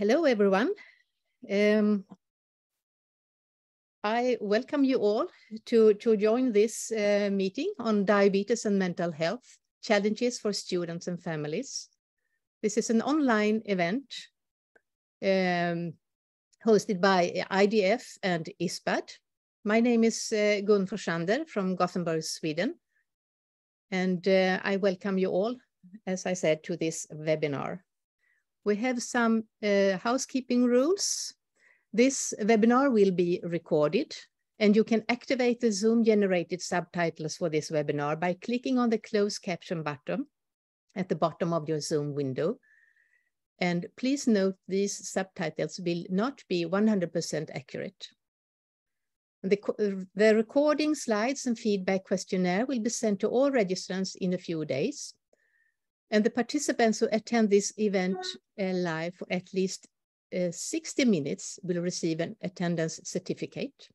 Hello, everyone. Um, I welcome you all to, to join this uh, meeting on diabetes and mental health, challenges for students and families. This is an online event um, hosted by IDF and ISPAD. My name is uh, Gun Forsander from Gothenburg, Sweden. And uh, I welcome you all, as I said, to this webinar. We have some uh, housekeeping rules. This webinar will be recorded and you can activate the Zoom generated subtitles for this webinar by clicking on the closed caption button at the bottom of your Zoom window. And please note these subtitles will not be 100% accurate. The, the recording slides and feedback questionnaire will be sent to all registrants in a few days. And the participants who attend this event uh, live for at least uh, 60 minutes will receive an attendance certificate.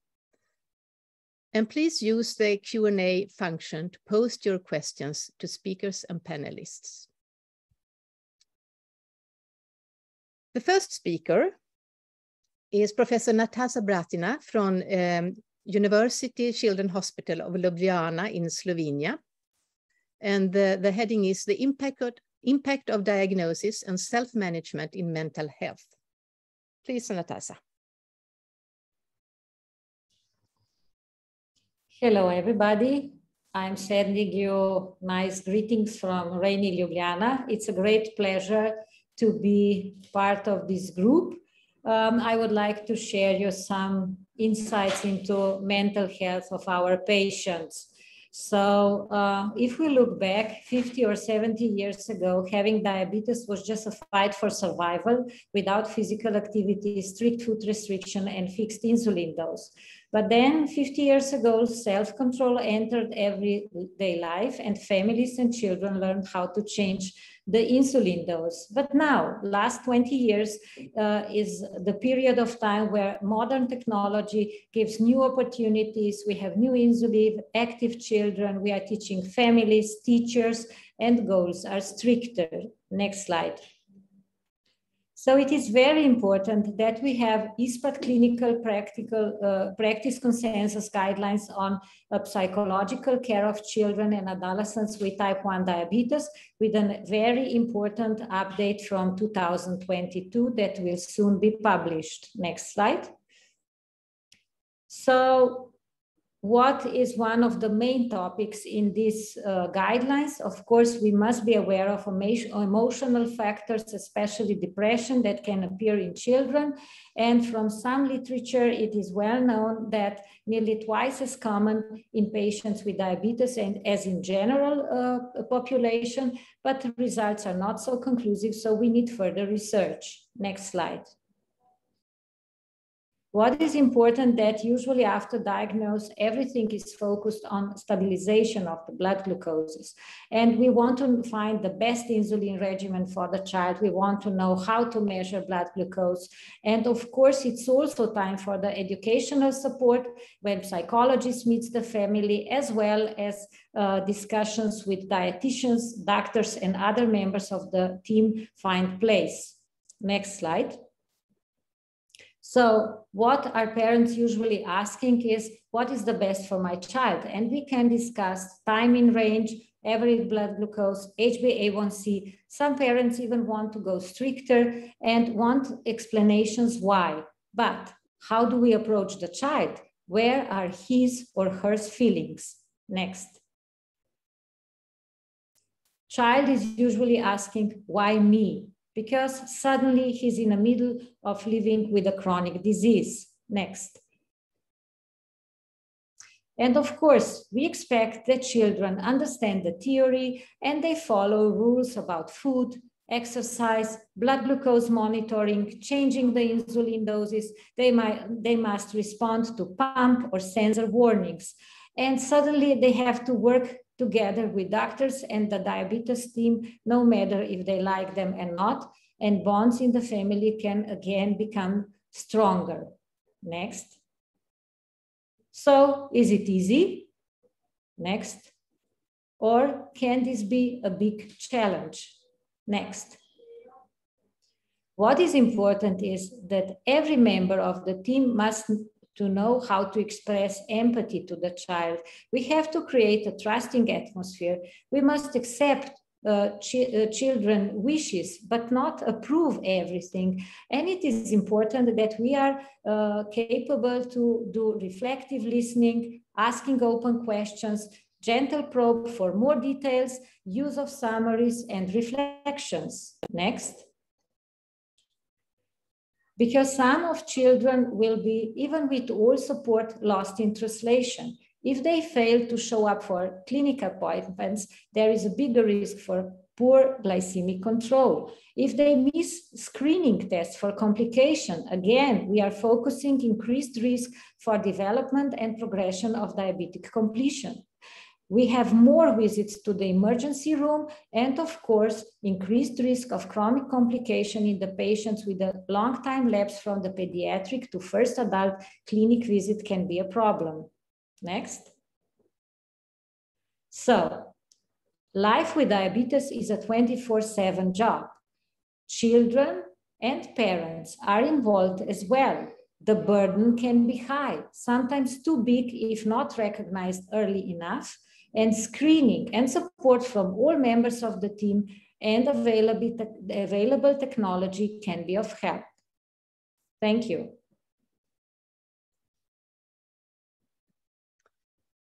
And please use the Q&A function to post your questions to speakers and panelists. The first speaker is Professor Nataša Bratina from um, University Children's Hospital of Ljubljana in Slovenia. And the, the heading is the impact of, impact of diagnosis and self-management in mental health. Please, Nataša. Hello, everybody. I'm sending you nice greetings from rainy Ljubljana. It's a great pleasure to be part of this group. Um, I would like to share you some insights into mental health of our patients. So uh, if we look back 50 or 70 years ago, having diabetes was just a fight for survival without physical activity, strict food restriction, and fixed insulin dose. But then 50 years ago, self-control entered everyday life and families and children learned how to change the insulin dose. But now, last 20 years uh, is the period of time where modern technology gives new opportunities. We have new insulin, active children. We are teaching families, teachers, and goals are stricter. Next slide. So it is very important that we have ISPAD clinical practical uh, practice consensus guidelines on uh, psychological care of children and adolescents with type 1 diabetes with a very important update from 2022 that will soon be published. Next slide. So what is one of the main topics in these uh, guidelines. Of course, we must be aware of emotional factors, especially depression that can appear in children. And from some literature, it is well known that nearly twice as common in patients with diabetes and as in general uh, population, but the results are not so conclusive. So we need further research. Next slide. What is important that usually after diagnosis, everything is focused on stabilization of the blood glucoses. And we want to find the best insulin regimen for the child. We want to know how to measure blood glucose. And of course, it's also time for the educational support when psychologists meets the family, as well as uh, discussions with dietitians, doctors, and other members of the team find place. Next slide. So what our parents usually asking is, what is the best for my child? And we can discuss time in range, average blood glucose, HbA1c. Some parents even want to go stricter and want explanations why. But how do we approach the child? Where are his or her feelings? Next. Child is usually asking, why me? Because suddenly he's in the middle of living with a chronic disease. Next. And of course, we expect that children understand the theory and they follow rules about food, exercise, blood glucose monitoring, changing the insulin doses. They, might, they must respond to pump or sensor warnings. And suddenly they have to work together with doctors and the diabetes team, no matter if they like them or not. And bonds in the family can again become stronger. Next. So is it easy? Next. Or can this be a big challenge? Next. What is important is that every member of the team must to know how to express empathy to the child. We have to create a trusting atmosphere. We must accept uh, uh, children wishes, but not approve everything. And it is important that we are uh, capable to do reflective listening, asking open questions, gentle probe for more details, use of summaries and reflections. Next because some of children will be, even with all support, lost in translation. If they fail to show up for clinic appointments, there is a bigger risk for poor glycemic control. If they miss screening tests for complication, again, we are focusing increased risk for development and progression of diabetic completion. We have more visits to the emergency room and of course, increased risk of chronic complication in the patients with a long time lapse from the pediatric to first adult clinic visit can be a problem. Next. So life with diabetes is a 24 seven job. Children and parents are involved as well. The burden can be high, sometimes too big if not recognized early enough, and screening and support from all members of the team and available, te available technology can be of help. Thank you.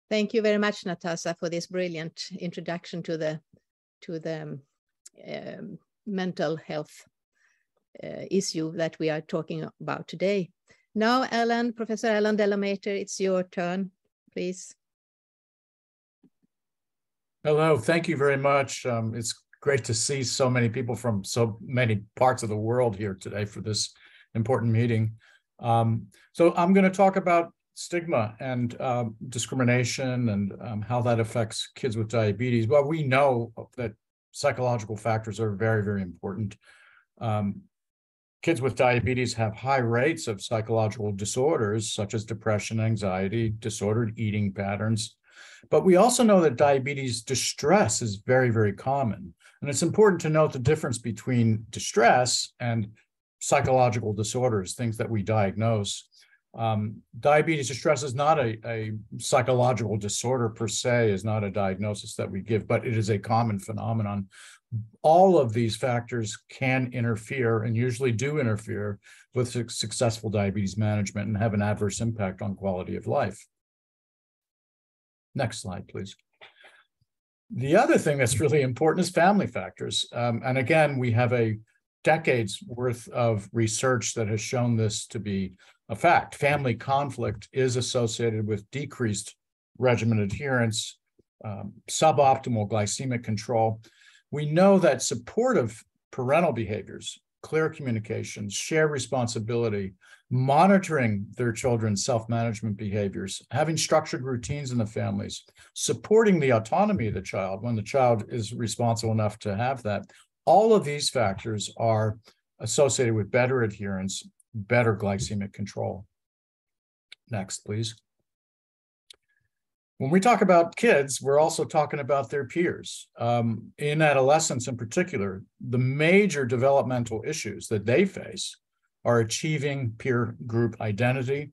Thank you very much, Nataša, for this brilliant introduction to the to the um, mental health uh, issue that we are talking about today. Now, Alan, Professor Alan Delamater, it's your turn, please. Hello, thank you very much. Um, it's great to see so many people from so many parts of the world here today for this important meeting. Um, so I'm going to talk about stigma and um, discrimination and um, how that affects kids with diabetes. Well, we know that psychological factors are very, very important. Um, kids with diabetes have high rates of psychological disorders such as depression, anxiety, disordered eating patterns, but we also know that diabetes distress is very, very common. And it's important to note the difference between distress and psychological disorders, things that we diagnose. Um, diabetes distress is not a, a psychological disorder per se, is not a diagnosis that we give, but it is a common phenomenon. All of these factors can interfere and usually do interfere with successful diabetes management and have an adverse impact on quality of life. Next slide, please. The other thing that's really important is family factors. Um, and again, we have a decades worth of research that has shown this to be a fact. Family conflict is associated with decreased regimen adherence, um, suboptimal glycemic control. We know that supportive parental behaviors, clear communication, share responsibility, monitoring their children's self-management behaviors, having structured routines in the families, supporting the autonomy of the child when the child is responsible enough to have that. All of these factors are associated with better adherence, better glycemic control. Next, please. When we talk about kids, we're also talking about their peers. Um, in adolescence, in particular, the major developmental issues that they face are achieving peer group identity,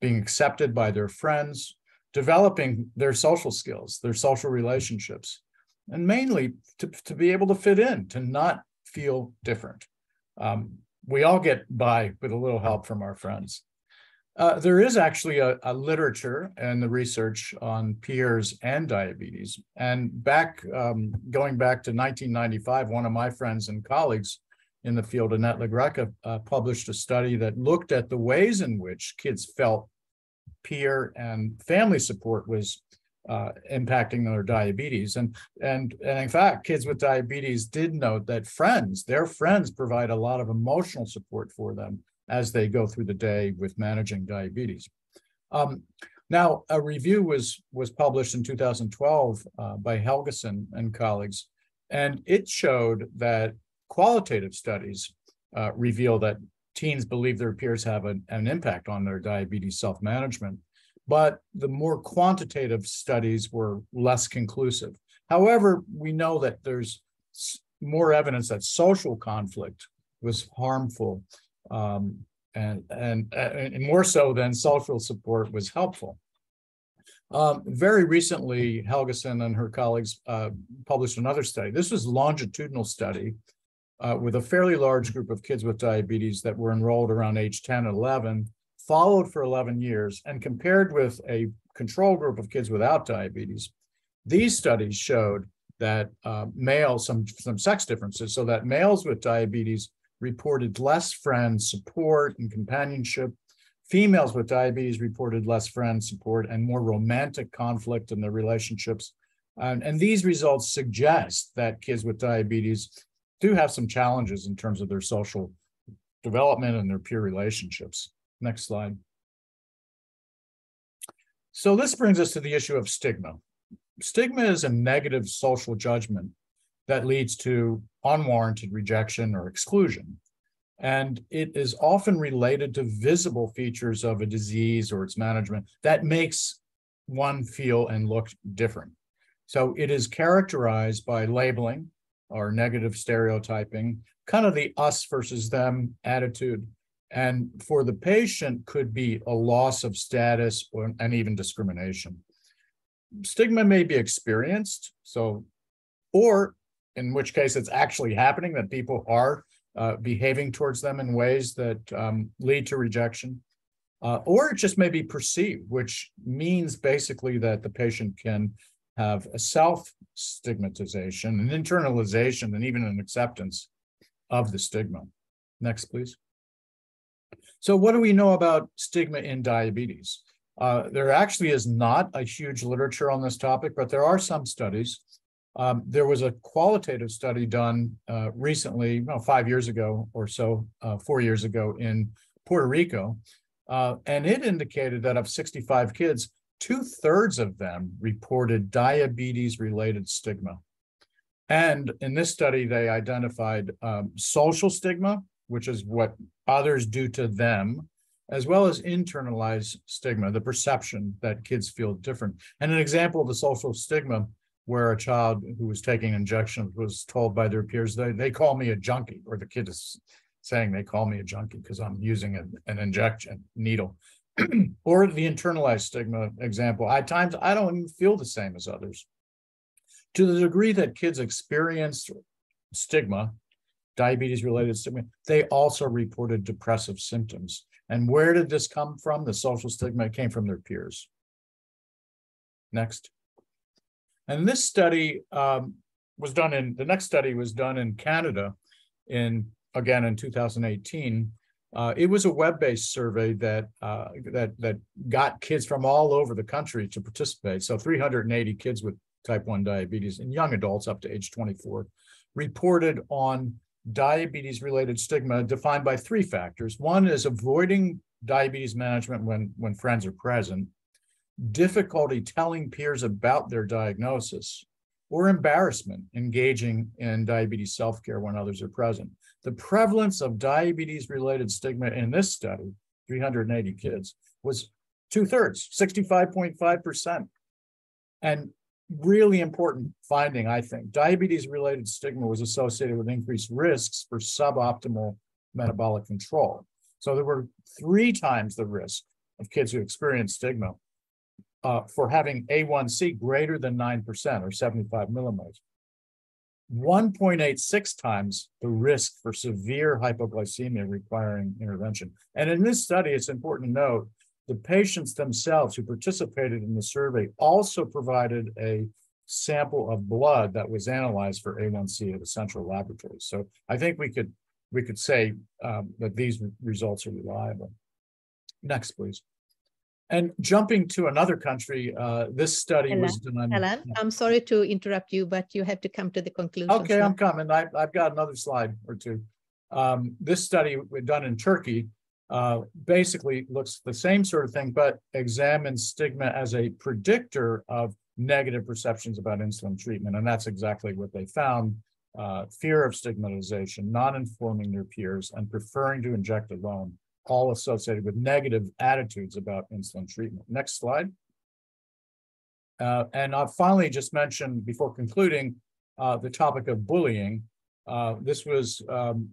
being accepted by their friends, developing their social skills, their social relationships, and mainly to, to be able to fit in, to not feel different. Um, we all get by with a little help from our friends. Uh, there is actually a, a, literature and the research on peers and diabetes. And back, um, going back to 1995, one of my friends and colleagues in the field, Annette LaGreca, uh, published a study that looked at the ways in which kids felt peer and family support was uh, impacting their diabetes. And, and, and in fact, kids with diabetes did note that friends, their friends provide a lot of emotional support for them as they go through the day with managing diabetes. Um, now, a review was, was published in 2012 uh, by Helgeson and colleagues, and it showed that qualitative studies uh, reveal that teens believe their peers have an, an impact on their diabetes self-management, but the more quantitative studies were less conclusive. However, we know that there's more evidence that social conflict was harmful, um, and, and and more so than social support was helpful. Um, very recently, Helgeson and her colleagues uh, published another study. This was a longitudinal study uh, with a fairly large group of kids with diabetes that were enrolled around age 10 and 11, followed for 11 years, and compared with a control group of kids without diabetes. These studies showed that uh, males, some, some sex differences, so that males with diabetes reported less friends, support, and companionship. Females with diabetes reported less friends, support, and more romantic conflict in their relationships. And these results suggest that kids with diabetes do have some challenges in terms of their social development and their peer relationships. Next slide. So this brings us to the issue of stigma. Stigma is a negative social judgment that leads to unwarranted rejection or exclusion. And it is often related to visible features of a disease or its management that makes one feel and look different. So it is characterized by labeling or negative stereotyping, kind of the us versus them attitude. And for the patient could be a loss of status or, and even discrimination. Stigma may be experienced, so, or in which case it's actually happening that people are uh, behaving towards them in ways that um, lead to rejection. Uh, or it just may be perceived, which means basically that the patient can have a self stigmatization, an internalization, and even an acceptance of the stigma. Next, please. So, what do we know about stigma in diabetes? Uh, there actually is not a huge literature on this topic, but there are some studies. Um, there was a qualitative study done uh, recently, well, five years ago or so, uh, four years ago in Puerto Rico, uh, and it indicated that of 65 kids, two thirds of them reported diabetes related stigma. And in this study, they identified um, social stigma, which is what others do to them, as well as internalized stigma, the perception that kids feel different. And an example of the social stigma where a child who was taking injections was told by their peers, they, they call me a junkie, or the kid is saying they call me a junkie because I'm using an, an injection needle. or the internalized stigma example. At times, I don't even feel the same as others. To the degree that kids experience stigma, diabetes related stigma, they also reported depressive symptoms. And where did this come from? The social stigma came from their peers. Next. And this study um, was done in, the next study was done in Canada in, again, in 2018. Uh, it was a web-based survey that uh, that that got kids from all over the country to participate. So 380 kids with type 1 diabetes and young adults up to age 24 reported on diabetes related stigma defined by three factors. One is avoiding diabetes management when, when friends are present, difficulty telling peers about their diagnosis, or embarrassment engaging in diabetes self care when others are present. The prevalence of diabetes related stigma in this study, 380 kids, was two thirds, 65.5%. And really important finding, I think, diabetes related stigma was associated with increased risks for suboptimal metabolic control. So there were three times the risk of kids who experienced stigma uh, for having A1C greater than 9% or 75 millimolars. 1.86 times the risk for severe hypoglycemia requiring intervention. And in this study, it's important to note the patients themselves who participated in the survey also provided a sample of blood that was analyzed for A1C at a central laboratory. So I think we could we could say um, that these results are reliable. Next, please. And jumping to another country, uh, this study Helen, was done. Helen, I'm sorry to interrupt you, but you have to come to the conclusion. Okay, I'm coming. I, I've got another slide or two. Um, this study we've done in Turkey uh, basically looks the same sort of thing, but examines stigma as a predictor of negative perceptions about insulin treatment. And that's exactly what they found. Uh, fear of stigmatization, not informing their peers, and preferring to inject alone all associated with negative attitudes about insulin treatment. Next slide. Uh, and I'll finally just mention before concluding uh, the topic of bullying. Uh, this was um,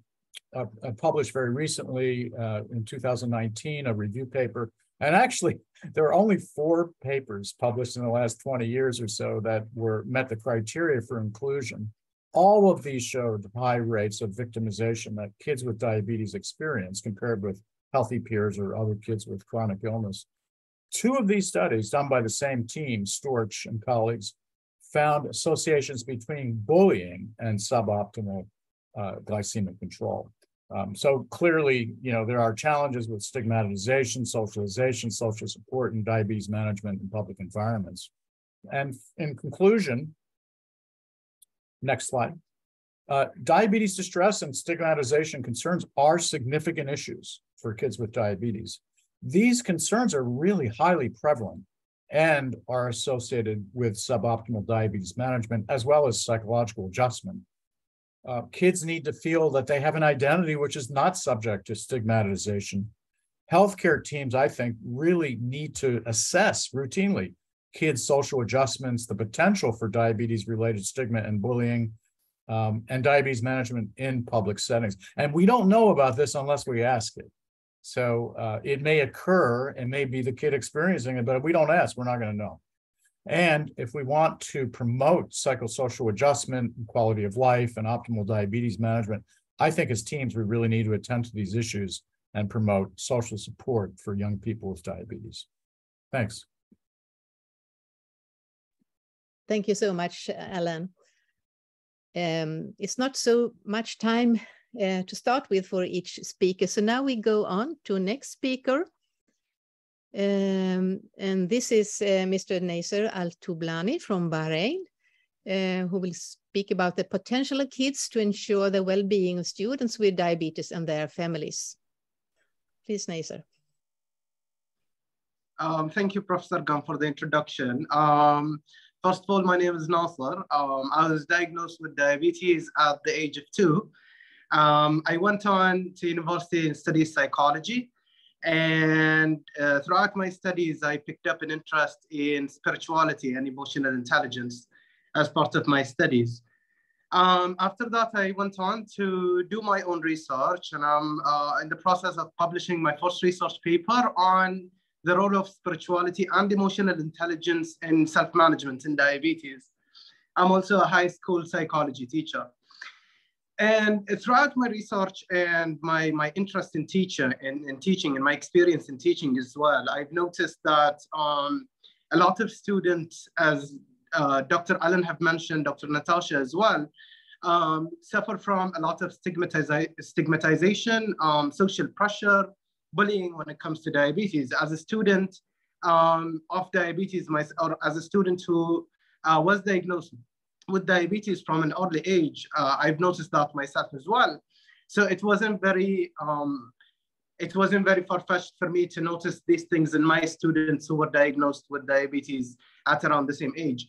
uh, uh, published very recently uh, in 2019, a review paper. And actually, there are only four papers published in the last 20 years or so that were met the criteria for inclusion. All of these showed high rates of victimization that kids with diabetes experience compared with healthy peers or other kids with chronic illness. Two of these studies done by the same team, Storch and colleagues, found associations between bullying and suboptimal uh, glycemic control. Um, so clearly, you know, there are challenges with stigmatization, socialization, social support, and diabetes management in public environments. And in conclusion, next slide. Uh, diabetes distress and stigmatization concerns are significant issues for kids with diabetes. These concerns are really highly prevalent and are associated with suboptimal diabetes management as well as psychological adjustment. Uh, kids need to feel that they have an identity which is not subject to stigmatization. Healthcare teams, I think, really need to assess routinely kids' social adjustments, the potential for diabetes related stigma and bullying, um, and diabetes management in public settings. And we don't know about this unless we ask it. So uh, it may occur and may be the kid experiencing it, but if we don't ask, we're not going to know. And if we want to promote psychosocial adjustment, quality of life, and optimal diabetes management, I think as teams, we really need to attend to these issues and promote social support for young people with diabetes. Thanks. Thank you so much, Alan. Um, it's not so much time uh, to start with for each speaker. So now we go on to next speaker. Um, and this is uh, Mr. Nasser Al-Tublani from Bahrain, uh, who will speak about the potential of kids to ensure the well-being of students with diabetes and their families. Please, Nasser. Um, thank you, Professor Gun, for the introduction. Um, first of all, my name is Nasser. Um, I was diagnosed with diabetes at the age of two. Um, I went on to university and studied psychology. And uh, throughout my studies, I picked up an interest in spirituality and emotional intelligence as part of my studies. Um, after that, I went on to do my own research, and I'm uh, in the process of publishing my first research paper on the role of spirituality and emotional intelligence in self-management in diabetes. I'm also a high school psychology teacher. And throughout my research and my, my interest in teaching and, in teaching and my experience in teaching as well, I've noticed that um, a lot of students, as uh, Dr. Alan have mentioned, Dr. Nataša as well, um, suffer from a lot of stigmatiza stigmatization, um, social pressure, bullying when it comes to diabetes. As a student um, of diabetes, my, or as a student who uh, was diagnosed with diabetes from an early age. Uh, I've noticed that myself as well. So it wasn't very, um, it wasn't very far-fetched for me to notice these things in my students who were diagnosed with diabetes at around the same age.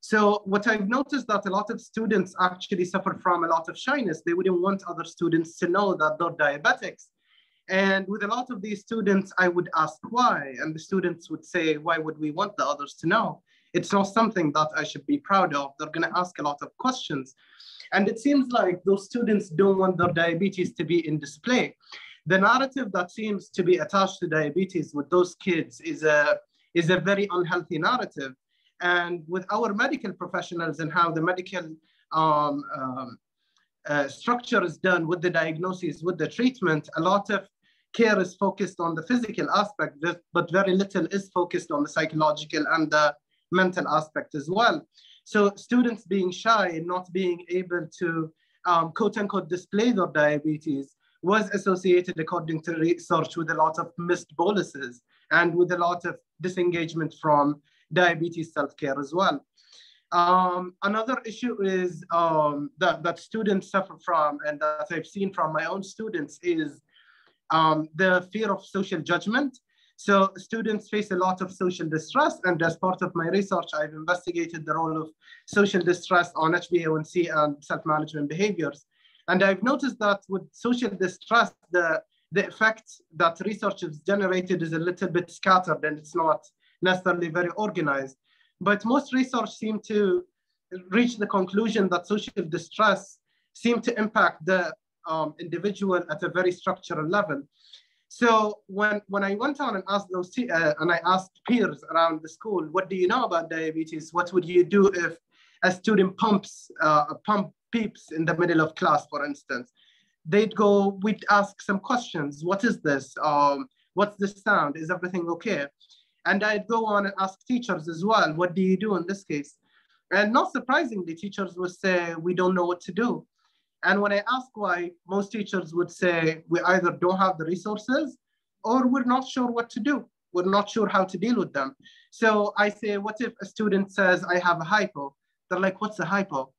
So what I've noticed that a lot of students actually suffer from a lot of shyness. They wouldn't want other students to know that they're diabetics. And with a lot of these students, I would ask why, and the students would say, why would we want the others to know? It's not something that I should be proud of. They're going to ask a lot of questions. And it seems like those students don't want their diabetes to be in display. The narrative that seems to be attached to diabetes with those kids is a, is a very unhealthy narrative. And with our medical professionals and how the medical um, um, uh, structure is done with the diagnosis, with the treatment, a lot of care is focused on the physical aspect, but very little is focused on the psychological and the mental aspect as well. So students being shy and not being able to um, quote unquote display their diabetes was associated according to research with a lot of missed boluses and with a lot of disengagement from diabetes self-care as well. Um, another issue is um, that, that students suffer from and that I've seen from my own students is um, the fear of social judgment so students face a lot of social distress. And as part of my research, I've investigated the role of social distress on HbA1c and self-management behaviors. And I've noticed that with social distress, the, the effect that research has generated is a little bit scattered and it's not necessarily very organized. But most research seem to reach the conclusion that social distress seem to impact the um, individual at a very structural level. So when, when I went on and asked those uh, and I asked peers around the school, what do you know about diabetes? What would you do if a student pumps uh, a pump peeps in the middle of class, for instance? They'd go, we'd ask some questions. What is this? Um, what's the sound? Is everything okay? And I'd go on and ask teachers as well, what do you do in this case? And not surprisingly, teachers would say, we don't know what to do. And when I ask why, most teachers would say, we either don't have the resources or we're not sure what to do. We're not sure how to deal with them. So I say, what if a student says, I have a hypo? They're like, what's a hypo?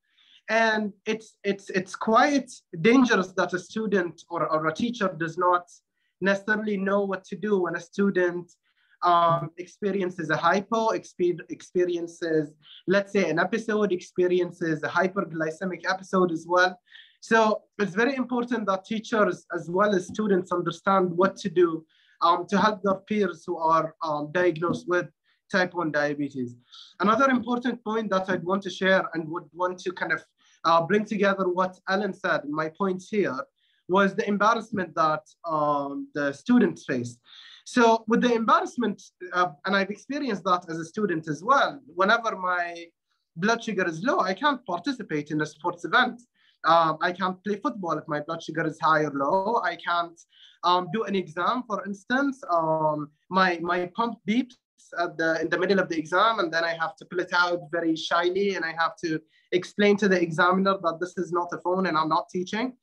And it's, it's, it's quite dangerous that a student or, or a teacher does not necessarily know what to do when a student um, experiences a hypo, experiences, let's say an episode, experiences a hyperglycemic episode as well. So it's very important that teachers as well as students understand what to do um, to help their peers who are um, diagnosed with type 1 diabetes. Another important point that I'd want to share and would want to kind of uh, bring together what Ellen said, my point here, was the embarrassment that um, the students face. So with the embarrassment, uh, and I've experienced that as a student as well, whenever my blood sugar is low, I can't participate in a sports event. Um, I can't play football if my blood sugar is high or low. I can't um, do an exam, for instance. Um, my, my pump beeps at the, in the middle of the exam, and then I have to pull it out very shyly, and I have to explain to the examiner that this is not a phone and I'm not teaching.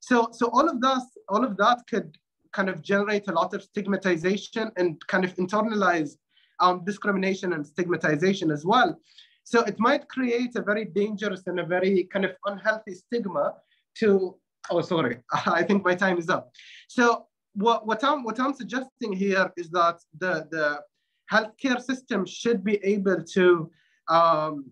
So, so all of that, all of that could kind of generate a lot of stigmatization and kind of internalize um, discrimination and stigmatization as well. So it might create a very dangerous and a very kind of unhealthy stigma to, oh, sorry, I think my time is up. So what, what, I'm, what I'm suggesting here is that the, the healthcare system should be able to um,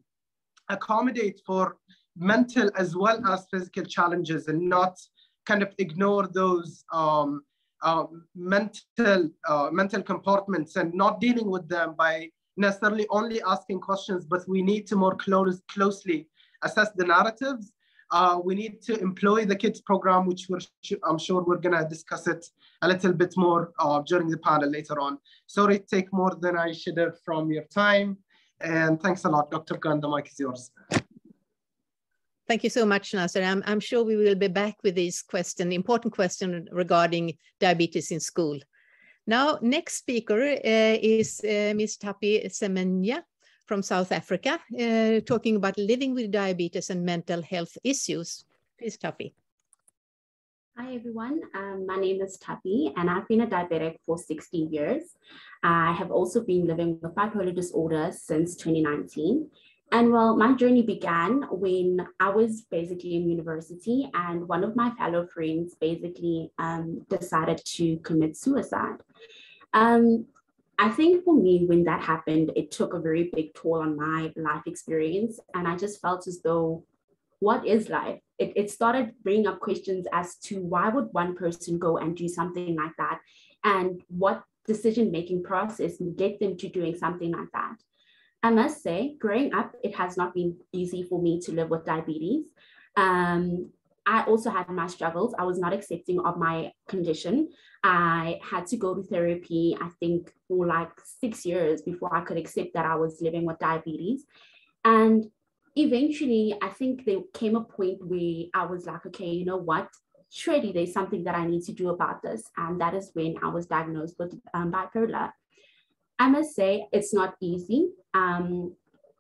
accommodate for mental as well as physical challenges and not kind of ignore those um, uh, mental uh, mental compartments and not dealing with them by necessarily only asking questions, but we need to more close, closely assess the narratives. Uh, we need to employ the kids program, which I'm sure we're gonna discuss it a little bit more uh, during the panel later on. Sorry to take more than I should have from your time. And thanks a lot, Dr. Gun, the mic is yours. Thank you so much, Nasser. I'm, I'm sure we will be back with this question, important question regarding diabetes in school. Now, next speaker uh, is uh, Ms. Tapi Semenya from South Africa, uh, talking about living with diabetes and mental health issues. Please, Tapi. Hi, everyone. Um, my name is Tapi, and I've been a diabetic for 16 years. I have also been living with bipolar disorder since 2019. And well, my journey began when I was basically in university, and one of my fellow friends basically um, decided to commit suicide. Um, I think for me, when that happened, it took a very big toll on my life experience. And I just felt as though, what is life? It, it started bringing up questions as to why would one person go and do something like that? And what decision making process get them to doing something like that? I must say, growing up, it has not been easy for me to live with diabetes. Um, I also had my struggles. I was not accepting of my condition. I had to go to therapy, I think, for like six years before I could accept that I was living with diabetes. And eventually, I think there came a point where I was like, okay, you know what? Surely there's something that I need to do about this. And that is when I was diagnosed with um, bipolar. I must say, it's not easy. Um,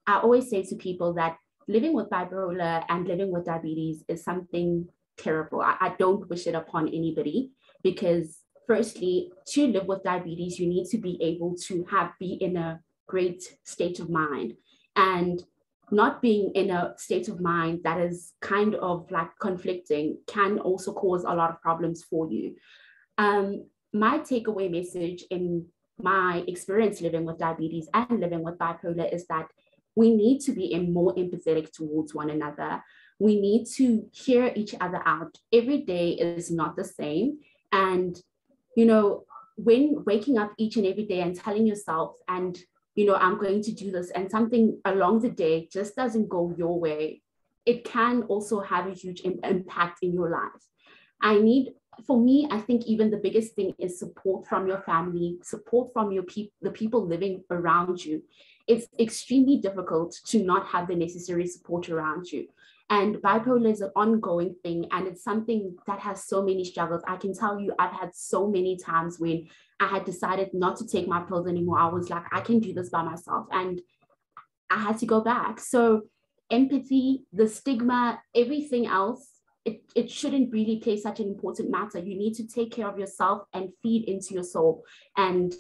I always say to people that living with bipolar and living with diabetes is something terrible. I, I don't wish it upon anybody because, firstly, to live with diabetes, you need to be able to have be in a great state of mind. And not being in a state of mind that is kind of like conflicting can also cause a lot of problems for you. Um, my takeaway message in my experience living with diabetes and living with bipolar is that we need to be more empathetic towards one another. We need to hear each other out. Every day is not the same. And, you know, when waking up each and every day and telling yourself, and, you know, I'm going to do this, and something along the day just doesn't go your way, it can also have a huge impact in your life. I need for me, I think even the biggest thing is support from your family, support from your people, the people living around you. It's extremely difficult to not have the necessary support around you. And bipolar is an ongoing thing, and it's something that has so many struggles. I can tell you, I've had so many times when I had decided not to take my pills anymore. I was like, I can do this by myself. And I had to go back. So, empathy, the stigma, everything else it, it shouldn't really play such an important matter. You need to take care of yourself and feed into your soul. And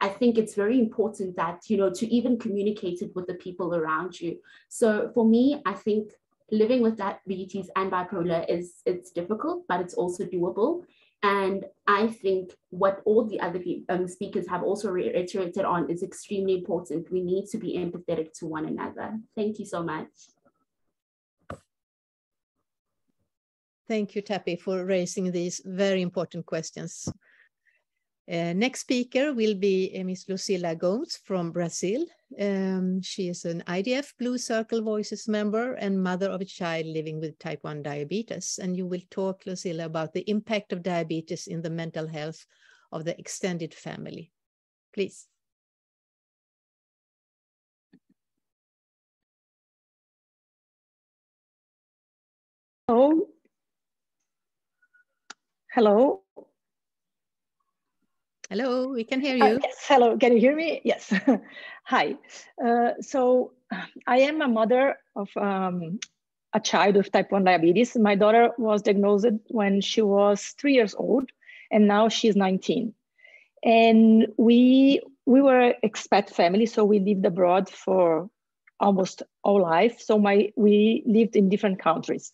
I think it's very important that, you know, to even communicate it with the people around you. So for me, I think living with diabetes and bipolar is it's difficult, but it's also doable. And I think what all the other um, speakers have also reiterated on is extremely important. We need to be empathetic to one another. Thank you so much. Thank you, Tapi, for raising these very important questions. Uh, next speaker will be uh, Ms. Lucila Gomes from Brazil. Um, she is an IDF Blue Circle Voices member and mother of a child living with type 1 diabetes. And you will talk, Lucila, about the impact of diabetes in the mental health of the extended family. Please. Hello, Hello. Hello, we can hear uh, you. Uh, yes, hello, can you hear me? Yes. Hi. Uh, so I am a mother of um, a child with type 1 diabetes. My daughter was diagnosed when she was three years old, and now she's 19. And we we were expat family, so we lived abroad for almost all life. So my we lived in different countries,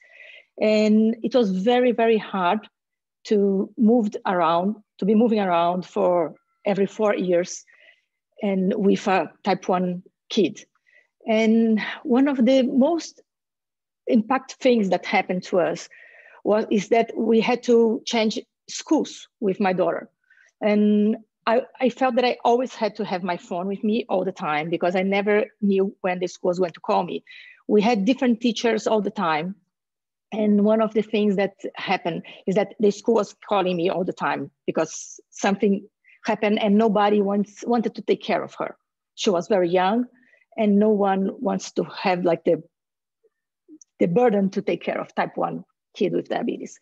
and it was very very hard to moved around, to be moving around for every four years and with a type 1 kid. And one of the most impact things that happened to us was is that we had to change schools with my daughter. And I, I felt that I always had to have my phone with me all the time because I never knew when the school was going to call me. We had different teachers all the time. And one of the things that happened is that the school was calling me all the time because something happened and nobody wants, wanted to take care of her. She was very young and no one wants to have like the, the burden to take care of type 1 kid with diabetes.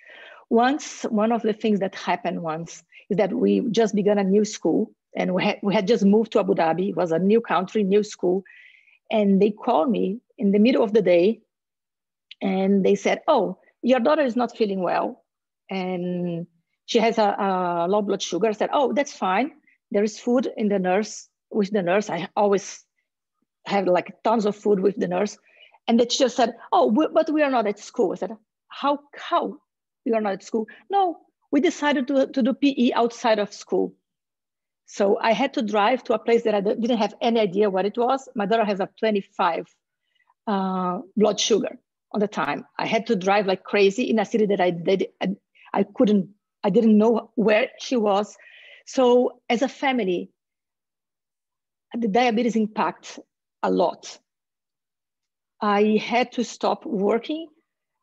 Once, one of the things that happened once is that we just began a new school and we had, we had just moved to Abu Dhabi. It was a new country, new school. And they called me in the middle of the day and they said, "Oh, your daughter is not feeling well, and she has a, a low blood sugar." I said, "Oh, that's fine. There is food in the nurse with the nurse. I always have like tons of food with the nurse." And they just said, "Oh, but we are not at school." I said, "How? How? We are not at school?" No, we decided to, to do PE outside of school. So I had to drive to a place that I didn't have any idea what it was. My daughter has a 25 uh, blood sugar on the time. I had to drive like crazy in a city that I did I, I couldn't I didn't know where she was. So as a family, the diabetes impact a lot. I had to stop working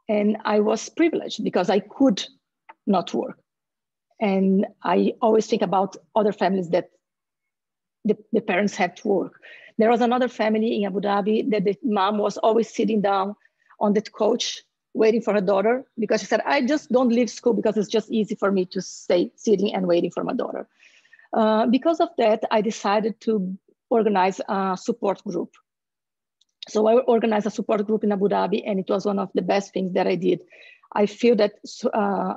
and I was privileged because I could not work. And I always think about other families that the, the parents have to work. There was another family in Abu Dhabi that the mom was always sitting down on that coach waiting for her daughter because she said, I just don't leave school because it's just easy for me to stay sitting and waiting for my daughter. Uh, because of that, I decided to organize a support group. So I organized a support group in Abu Dhabi, and it was one of the best things that I did. I feel that uh,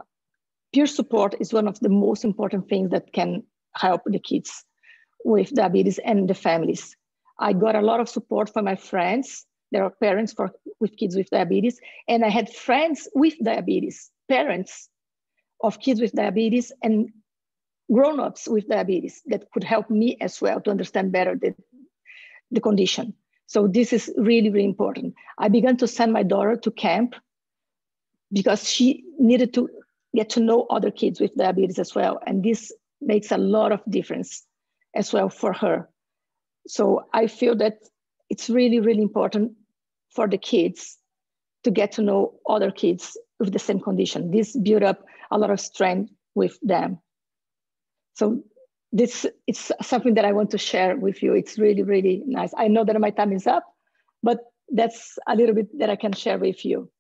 peer support is one of the most important things that can help the kids with diabetes and the families. I got a lot of support from my friends there are parents for, with kids with diabetes. And I had friends with diabetes, parents of kids with diabetes and grown-ups with diabetes that could help me as well to understand better the, the condition. So this is really, really important. I began to send my daughter to camp because she needed to get to know other kids with diabetes as well. And this makes a lot of difference as well for her. So I feel that it's really, really important for the kids to get to know other kids with the same condition. This built up a lot of strength with them. So this it's something that I want to share with you. It's really, really nice. I know that my time is up, but that's a little bit that I can share with you.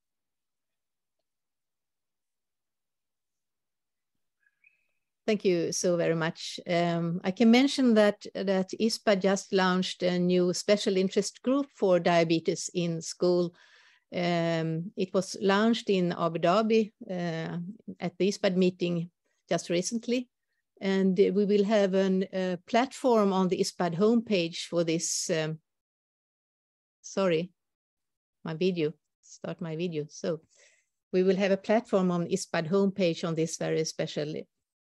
Thank you so very much. Um, I can mention that that ISPAD just launched a new special interest group for diabetes in school. Um, it was launched in Abu Dhabi uh, at the ISPAD meeting just recently. And we will have a platform on the ISPAD homepage for this. Um, sorry, my video, start my video. So we will have a platform on ISPAD homepage on this very special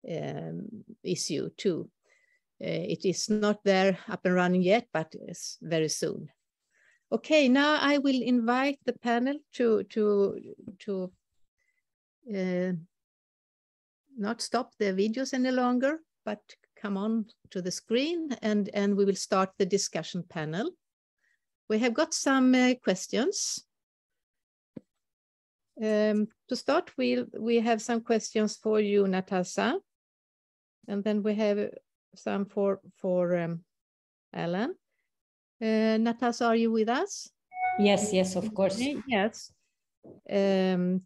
um, issue too. Uh, it is not there up and running yet, but it's very soon. Okay, now I will invite the panel to to to uh, not stop the videos any longer, but come on to the screen and, and we will start the discussion panel. We have got some uh, questions. Um, to start with, we have some questions for you, Nataša. And then we have some for, for um, Alan. Uh, Nataša, are you with us? Yes, yes, of course. Yes. Um,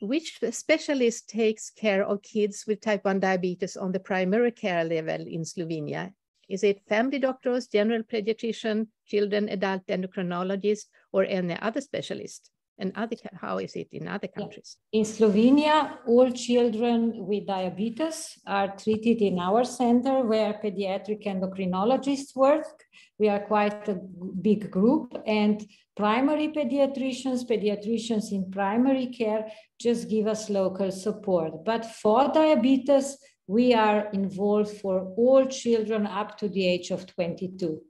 which specialist takes care of kids with type 1 diabetes on the primary care level in Slovenia? Is it family doctors, general pediatrician, children, adult endocrinologist, or any other specialist? And other how is it in other countries? In slovenia all children with diabetes are treated in our center where pediatric endocrinologists work. We are quite a big group and primary pediatricians pediatricians in primary care just give us local support. But for diabetes we are involved for all children up to the age of 22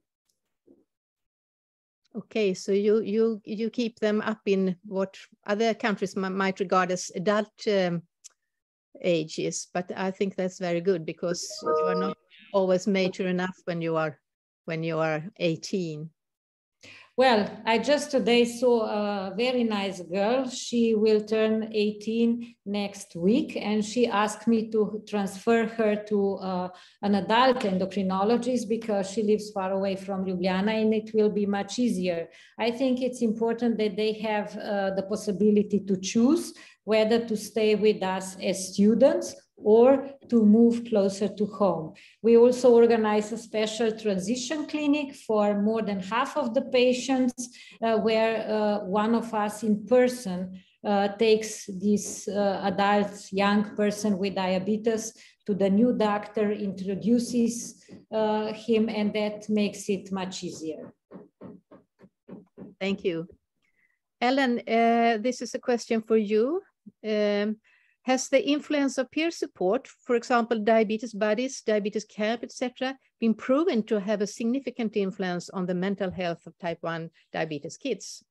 Okay, so you you you keep them up in what other countries might regard as adult um, ages, but I think that's very good because you are not always mature enough when you are when you are 18. Well, I just today saw a very nice girl. She will turn 18 next week, and she asked me to transfer her to uh, an adult endocrinologist because she lives far away from Ljubljana and it will be much easier. I think it's important that they have uh, the possibility to choose whether to stay with us as students or to move closer to home. We also organize a special transition clinic for more than half of the patients uh, where uh, one of us in person uh, takes this uh, adult young person with diabetes to the new doctor, introduces uh, him, and that makes it much easier. Thank you. Alan, uh, this is a question for you. Um, has the influence of peer support, for example, diabetes buddies, diabetes camp, etc., been proven to have a significant influence on the mental health of type 1 diabetes kids?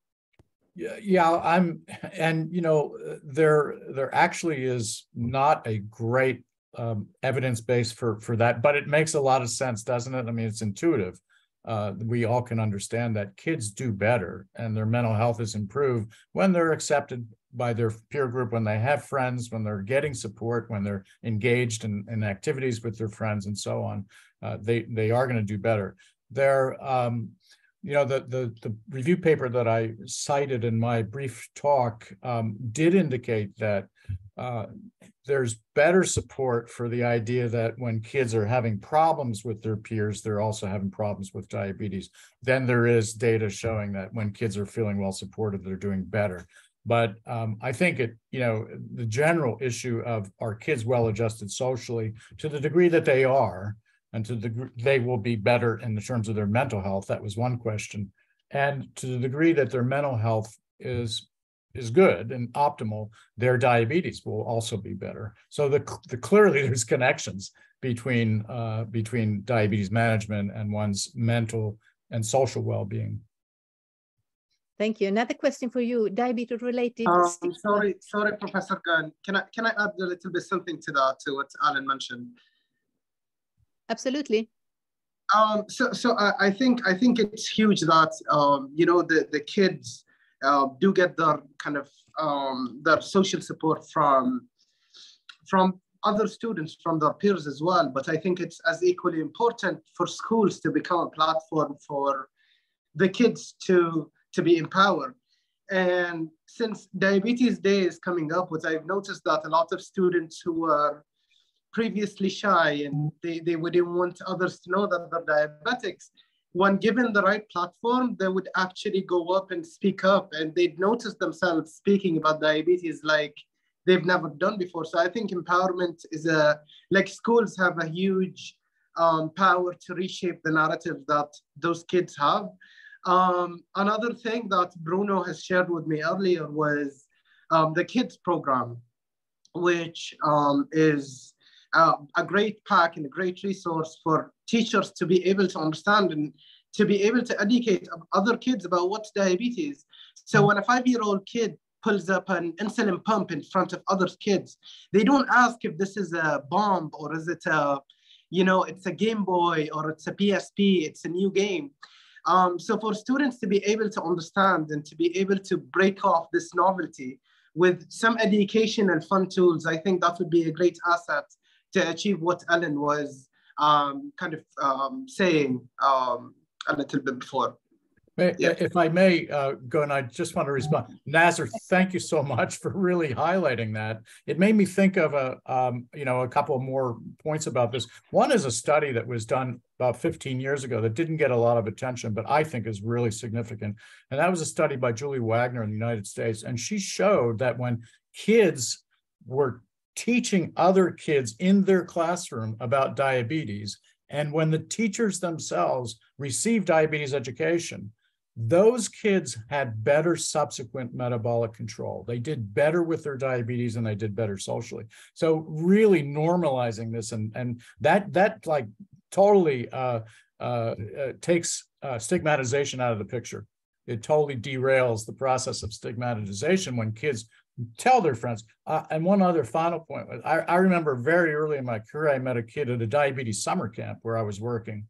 Yeah, yeah, I'm, and you know, there there actually is not a great um, evidence base for for that, but it makes a lot of sense, doesn't it? I mean, it's intuitive. Uh, we all can understand that kids do better and their mental health is improved when they're accepted by their peer group, when they have friends, when they're getting support, when they're engaged in, in activities with their friends and so on, uh, they they are going to do better. They're um, you know the, the the review paper that I cited in my brief talk um, did indicate that uh, there's better support for the idea that when kids are having problems with their peers, they're also having problems with diabetes. Then there is data showing that when kids are feeling well supported, they're doing better. But um, I think it, you know, the general issue of are kids well adjusted socially to the degree that they are, and to the they will be better in the terms of their mental health. That was one question, and to the degree that their mental health is is good and optimal, their diabetes will also be better. So the, the clearly there's connections between uh, between diabetes management and one's mental and social well-being. Thank you. Another question for you, diabetes related. Um, sorry, sorry, Professor Gun. Can I can I add a little bit something to that to what Alan mentioned? Absolutely. Um, so so I, I think I think it's huge that um, you know the the kids uh, do get their kind of um, their social support from from other students from their peers as well. But I think it's as equally important for schools to become a platform for the kids to, to be empowered. And since Diabetes Day is coming up, what I've noticed that a lot of students who were previously shy and they, they wouldn't want others to know that they're diabetics, when given the right platform, they would actually go up and speak up and they'd notice themselves speaking about diabetes like they've never done before. So I think empowerment is a, like schools have a huge um, power to reshape the narrative that those kids have. Um, another thing that Bruno has shared with me earlier was um, the KiDS program, which um, is uh, a great pack and a great resource for teachers to be able to understand and to be able to educate other kids about what's diabetes. So when a five-year-old kid pulls up an insulin pump in front of other kids. They don't ask if this is a bomb or is it a, you know, it's a Game Boy or it's a PSP, it's a new game. Um, so for students to be able to understand and to be able to break off this novelty with some education and fun tools, I think that would be a great asset to achieve what Alan was um, kind of um, saying um, a little bit before. Yeah. If I may uh, go, and I just want to respond, Nasser, thank you so much for really highlighting that. It made me think of a, um, you know, a couple more points about this. One is a study that was done about 15 years ago that didn't get a lot of attention, but I think is really significant. And that was a study by Julie Wagner in the United States, and she showed that when kids were teaching other kids in their classroom about diabetes, and when the teachers themselves received diabetes education, those kids had better subsequent metabolic control. They did better with their diabetes and they did better socially. So really normalizing this and and that that like totally uh, uh, uh, takes uh, stigmatization out of the picture. It totally derails the process of stigmatization when kids tell their friends. Uh, and one other final point, I, I remember very early in my career, I met a kid at a diabetes summer camp where I was working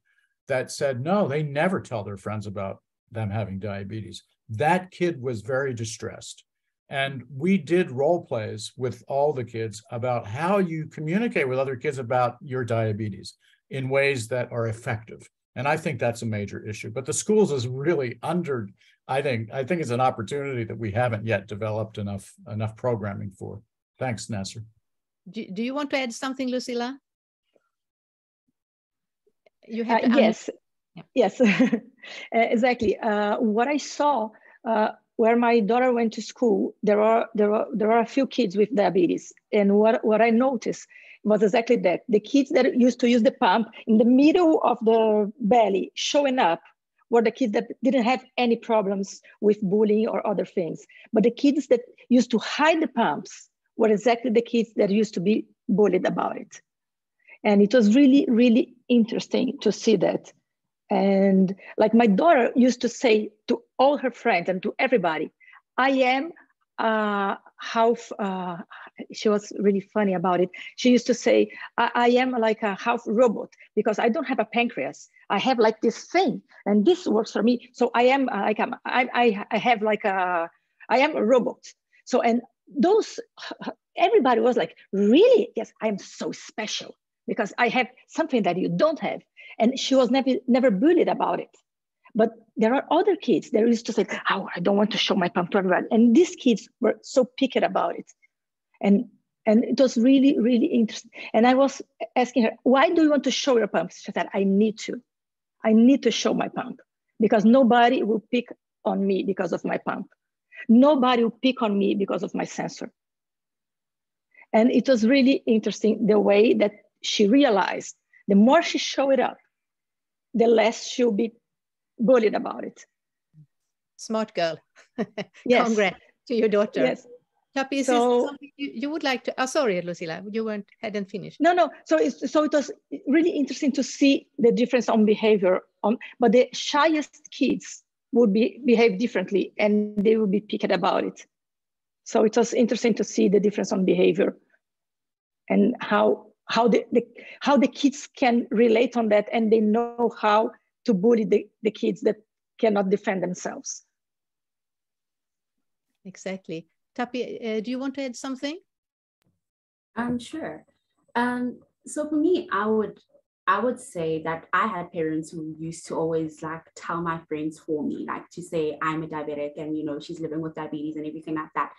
that said, no, they never tell their friends about them having diabetes. That kid was very distressed. And we did role plays with all the kids about how you communicate with other kids about your diabetes in ways that are effective. And I think that's a major issue. But the schools is really under, I think, I think it's an opportunity that we haven't yet developed enough enough programming for. Thanks, Nasser. Do, do you want to add something, Lucilla? You have uh, yes. Yeah. Yes, exactly. Uh, what I saw uh, where my daughter went to school, there are there are there are a few kids with diabetes, and what what I noticed was exactly that. The kids that used to use the pump in the middle of the belly showing up were the kids that didn't have any problems with bullying or other things, but the kids that used to hide the pumps were exactly the kids that used to be bullied about it, and it was really really interesting to see that and like my daughter used to say to all her friends and to everybody, I am uh, half, uh, she was really funny about it. She used to say, I, I, am like a half robot because I don't have a pancreas. I have like this thing and this works for me. So I am uh, like, I'm, I, I, I have like a, I am a robot. So, and those, everybody was like, really? Yes, I am so special because I have something that you don't have. And she was never, never bullied about it. But there are other kids that used to say, oh, I don't want to show my pump to everyone. And these kids were so picky about it. And, and it was really, really interesting. And I was asking her, why do you want to show your pump? She said, I need to. I need to show my pump because nobody will pick on me because of my pump. Nobody will pick on me because of my sensor. And it was really interesting the way that she realized the more she showed it up, the less she'll be bullied about it. Smart girl. yes. Congrats to your daughter. Yes. Tapi, so, you, you, would like to? Oh, sorry, Lucilla, you weren't hadn't finished. No, no. So it's, so it was really interesting to see the difference on behavior. On but the shyest kids would be behave differently, and they would be picked about it. So it was interesting to see the difference on behavior, and how how the, the, how the kids can relate on that and they know how to bully the, the kids that cannot defend themselves exactly Tapi, uh, do you want to add something? I'm um, sure. Um, so for me, I would I would say that I had parents who used to always like tell my friends for me, like to say I'm a diabetic and you know she's living with diabetes and everything like that.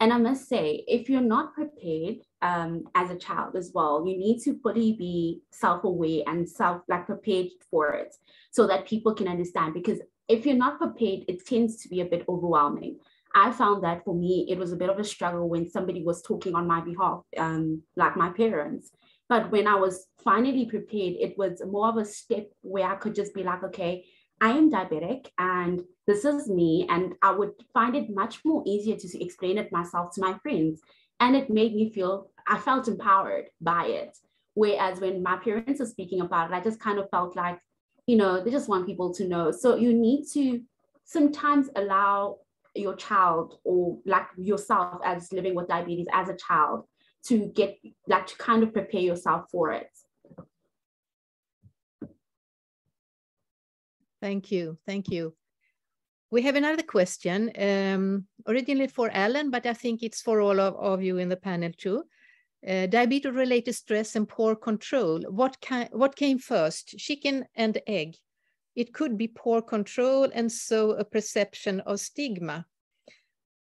And I must say, if you're not prepared um, as a child as well, you need to fully be self-aware and self like prepared for it, so that people can understand. Because if you're not prepared, it tends to be a bit overwhelming. I found that for me, it was a bit of a struggle when somebody was talking on my behalf, um, like my parents. But when I was finally prepared, it was more of a step where I could just be like, okay, I am diabetic and this is me. And I would find it much more easier to explain it myself to my friends. And it made me feel, I felt empowered by it. Whereas when my parents are speaking about it, I just kind of felt like, you know, they just want people to know. So you need to sometimes allow your child or like yourself as living with diabetes as a child to get like to kind of prepare yourself for it. Thank you. Thank you. We have another question, um, originally for Alan, but I think it's for all of, of you in the panel too. Uh, diabetes-related stress and poor control. What, what came first, chicken and egg? It could be poor control and so a perception of stigma.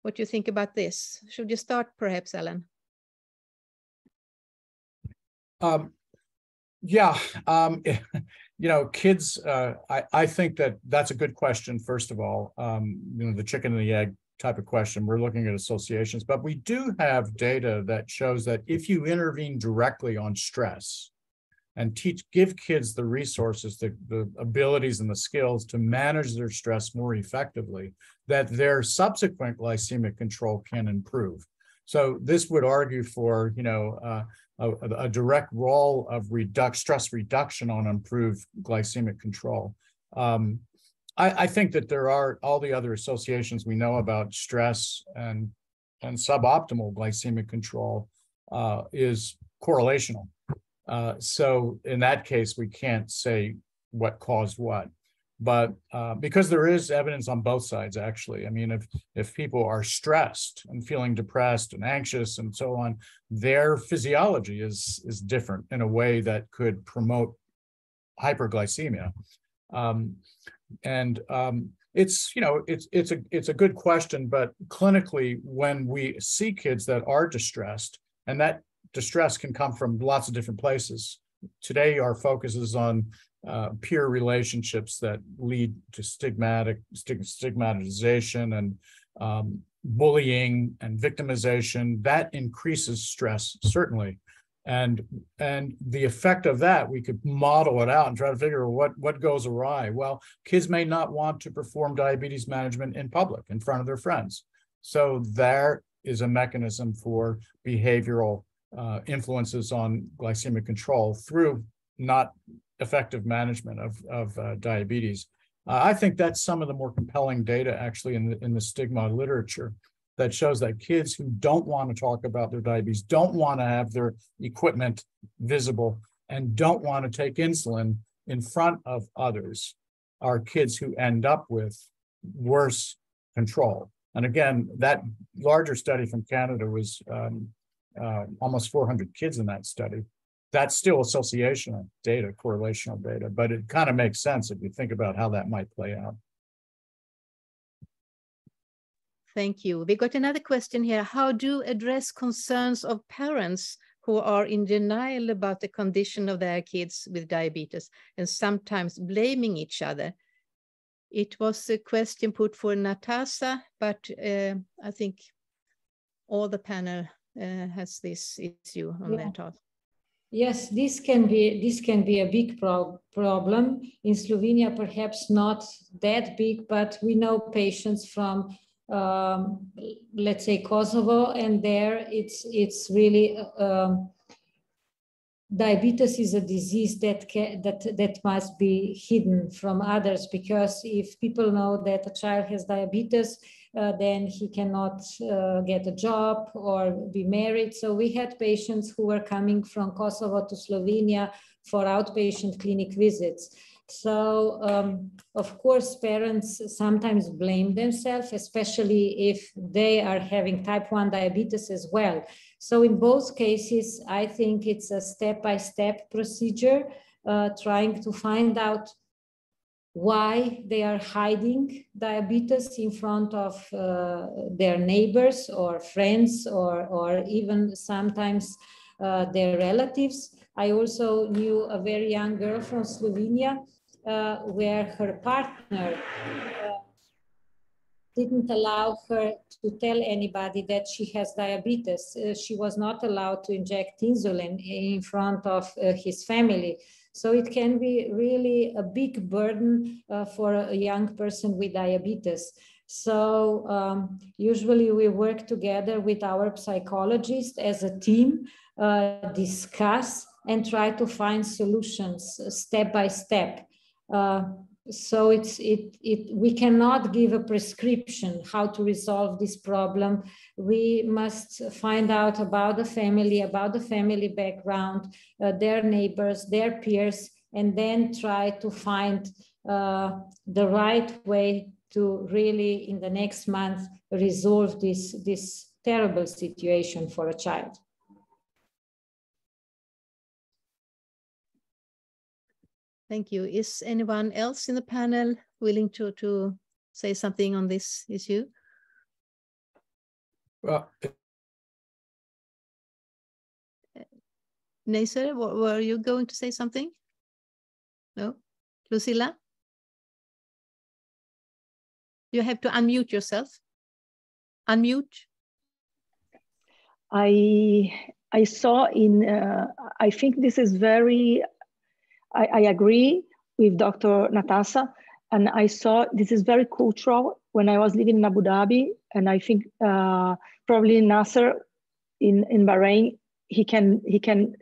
What do you think about this? Should you start perhaps, Alan? Um, yeah, um, you know, kids, uh, I, I think that that's a good question, first of all. Um, you know, the chicken and the egg type of question. We're looking at associations, but we do have data that shows that if you intervene directly on stress, and teach give kids the resources the, the abilities and the skills to manage their stress more effectively that their subsequent glycemic control can improve so this would argue for you know uh, a, a, direct role of reduct stress reduction on improved glycemic control um, I, I think that there are all the other associations we know about stress and and suboptimal glycemic control uh, is correlational uh, so in that case, we can't say what caused what. But uh, because there is evidence on both sides, actually, I mean, if if people are stressed and feeling depressed and anxious and so on, their physiology is is different in a way that could promote hyperglycemia. Um, and um, it's you know it's it's a it's a good question, but clinically, when we see kids that are distressed, and that distress can come from lots of different places. Today, our focus is on uh, peer relationships that lead to stigmatic stigmatization and um, bullying and victimization. That increases stress certainly, and and the effect of that we could model it out and try to figure out what what goes awry. Well, kids may not want to perform diabetes management in public in front of their friends, so there is a mechanism for behavioral uh, influences on glycemic control through not effective management of, of uh, diabetes. Uh, I think that's some of the more compelling data actually in the, in the stigma literature that shows that kids who don't want to talk about their diabetes, don't want to have their equipment visible, and don't want to take insulin in front of others are kids who end up with worse control. And again, that larger study from Canada was um, uh, almost 400 kids in that study. That's still associational data, correlational data, but it kind of makes sense if you think about how that might play out. Thank you. We got another question here. How do you address concerns of parents who are in denial about the condition of their kids with diabetes and sometimes blaming each other? It was a question put for Nataša, but uh, I think all the panel uh, has this issue on yeah. their task. Yes, this can be this can be a big pro problem in Slovenia. Perhaps not that big, but we know patients from um, let's say Kosovo, and there it's it's really um, diabetes is a disease that that that must be hidden from others because if people know that a child has diabetes uh, then he cannot uh, get a job or be married. So we had patients who were coming from Kosovo to Slovenia for outpatient clinic visits. So, um, of course, parents sometimes blame themselves, especially if they are having type 1 diabetes as well. So, in both cases, I think it's a step by step procedure, uh, trying to find out why they are hiding diabetes in front of uh, their neighbors or friends or, or even sometimes uh, their relatives. I also knew a very young girl from Slovenia uh, where her partner uh, didn't allow her to tell anybody that she has diabetes. Uh, she was not allowed to inject insulin in front of uh, his family. So it can be really a big burden uh, for a young person with diabetes. So um, usually we work together with our psychologist as a team, uh, discuss and try to find solutions step by step. Uh, so it's it it we cannot give a prescription how to resolve this problem. We must find out about the family about the family background uh, their neighbors their peers and then try to find uh, the right way to really in the next month resolve this this terrible situation for a child Thank you. Is anyone else in the panel willing to, to say something on this issue? Well, Nasser, were you going to say something? No? Lucilla? You have to unmute yourself. Unmute. I I saw in uh, I think this is very I, I agree with Dr. Nataša, and I saw this is very cultural when I was living in Abu Dhabi, and I think uh, probably Nasser in, in Bahrain, he can he can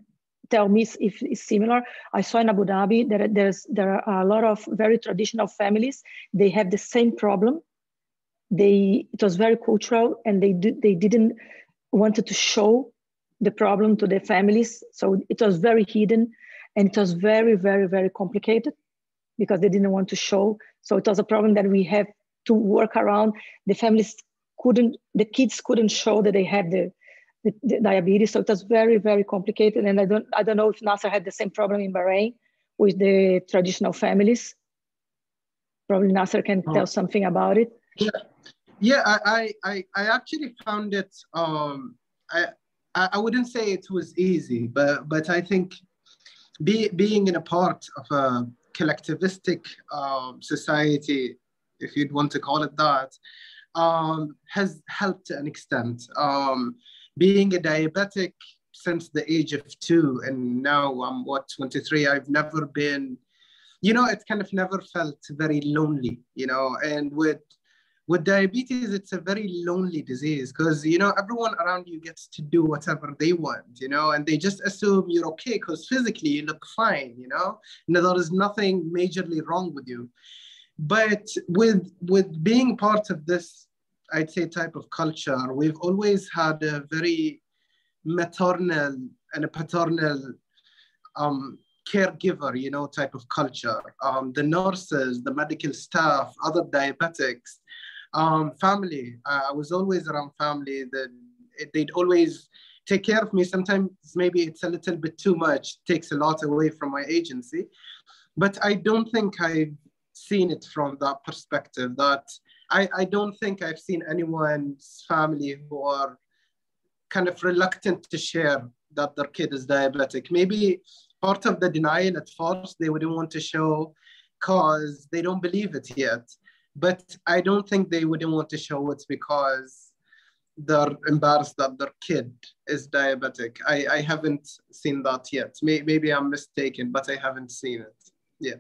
tell me if it's similar. I saw in Abu Dhabi that there's there are a lot of very traditional families. They have the same problem. They it was very cultural, and they did they didn't wanted to show the problem to their families, so it was very hidden. And it was very, very, very complicated because they didn't want to show. So it was a problem that we have to work around. The families couldn't, the kids couldn't show that they had the, the, the diabetes. So it was very, very complicated. And I don't, I don't know if Nasser had the same problem in Bahrain with the traditional families. Probably Nasser can oh. tell something about it. Yeah, yeah. I, I, I actually found it. Um, I, I wouldn't say it was easy, but but I think be, being in a part of a collectivistic um, society, if you'd want to call it that, um, has helped to an extent. Um, being a diabetic since the age of two, and now I'm what 23. I've never been, you know, it kind of never felt very lonely, you know, and with with diabetes it's a very lonely disease because you know everyone around you gets to do whatever they want you know and they just assume you're okay because physically you look fine you know and there is nothing majorly wrong with you but with with being part of this i'd say type of culture we've always had a very maternal and a paternal um, caregiver, you know, type of culture. Um, the nurses, the medical staff, other diabetics, um, family. I was always around family. That they'd always take care of me. Sometimes maybe it's a little bit too much. Takes a lot away from my agency, but I don't think I've seen it from that perspective. That I, I don't think I've seen anyone's family who are kind of reluctant to share that their kid is diabetic. Maybe part of the denial at first they wouldn't want to show because they don't believe it yet but I don't think they wouldn't want to show it because they're embarrassed that their kid is diabetic. I, I haven't seen that yet. May, maybe I'm mistaken, but I haven't seen it.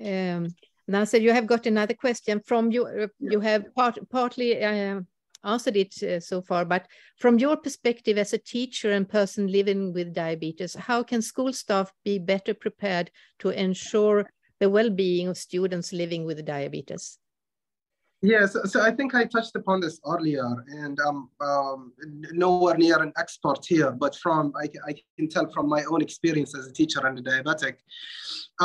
Yeah. Um, Nasser, you have got another question from you. Uh, you have part, partly uh, answered it uh, so far, but from your perspective as a teacher and person living with diabetes, how can school staff be better prepared to ensure the well-being of students living with diabetes? Yeah, so, I think I touched upon this earlier, and I'm um, nowhere near an expert here, but from I, I, can tell from my own experience as a teacher and a diabetic,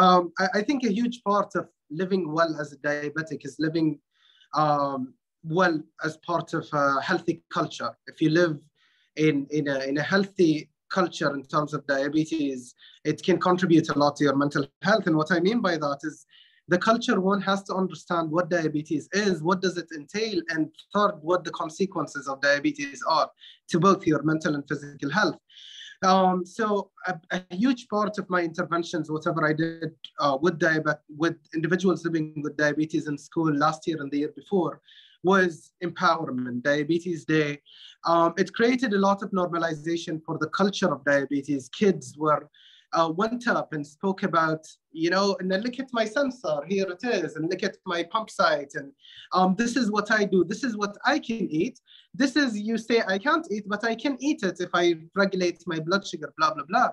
um, I, I, think a huge part of living well as a diabetic is living um, well as part of a healthy culture. If you live in, in, a, in a healthy culture in terms of diabetes, it can contribute a lot to your mental health. And what I mean by that is the culture one has to understand what diabetes is, what does it entail, and third, what the consequences of diabetes are to both your mental and physical health. Um, so a, a, huge part of my interventions, whatever I did uh, with diabetes, with individuals living with diabetes in school last year and the year before, was empowerment, Diabetes Day. Um, it created a lot of normalization for the culture of diabetes. Kids were uh, went up and spoke about, you know, and then look at my sensor, here it is, and look at my pump site, and um, this is what I do, this is what I can eat. This is, you say I can't eat, but I can eat it if I regulate my blood sugar, blah, blah, blah.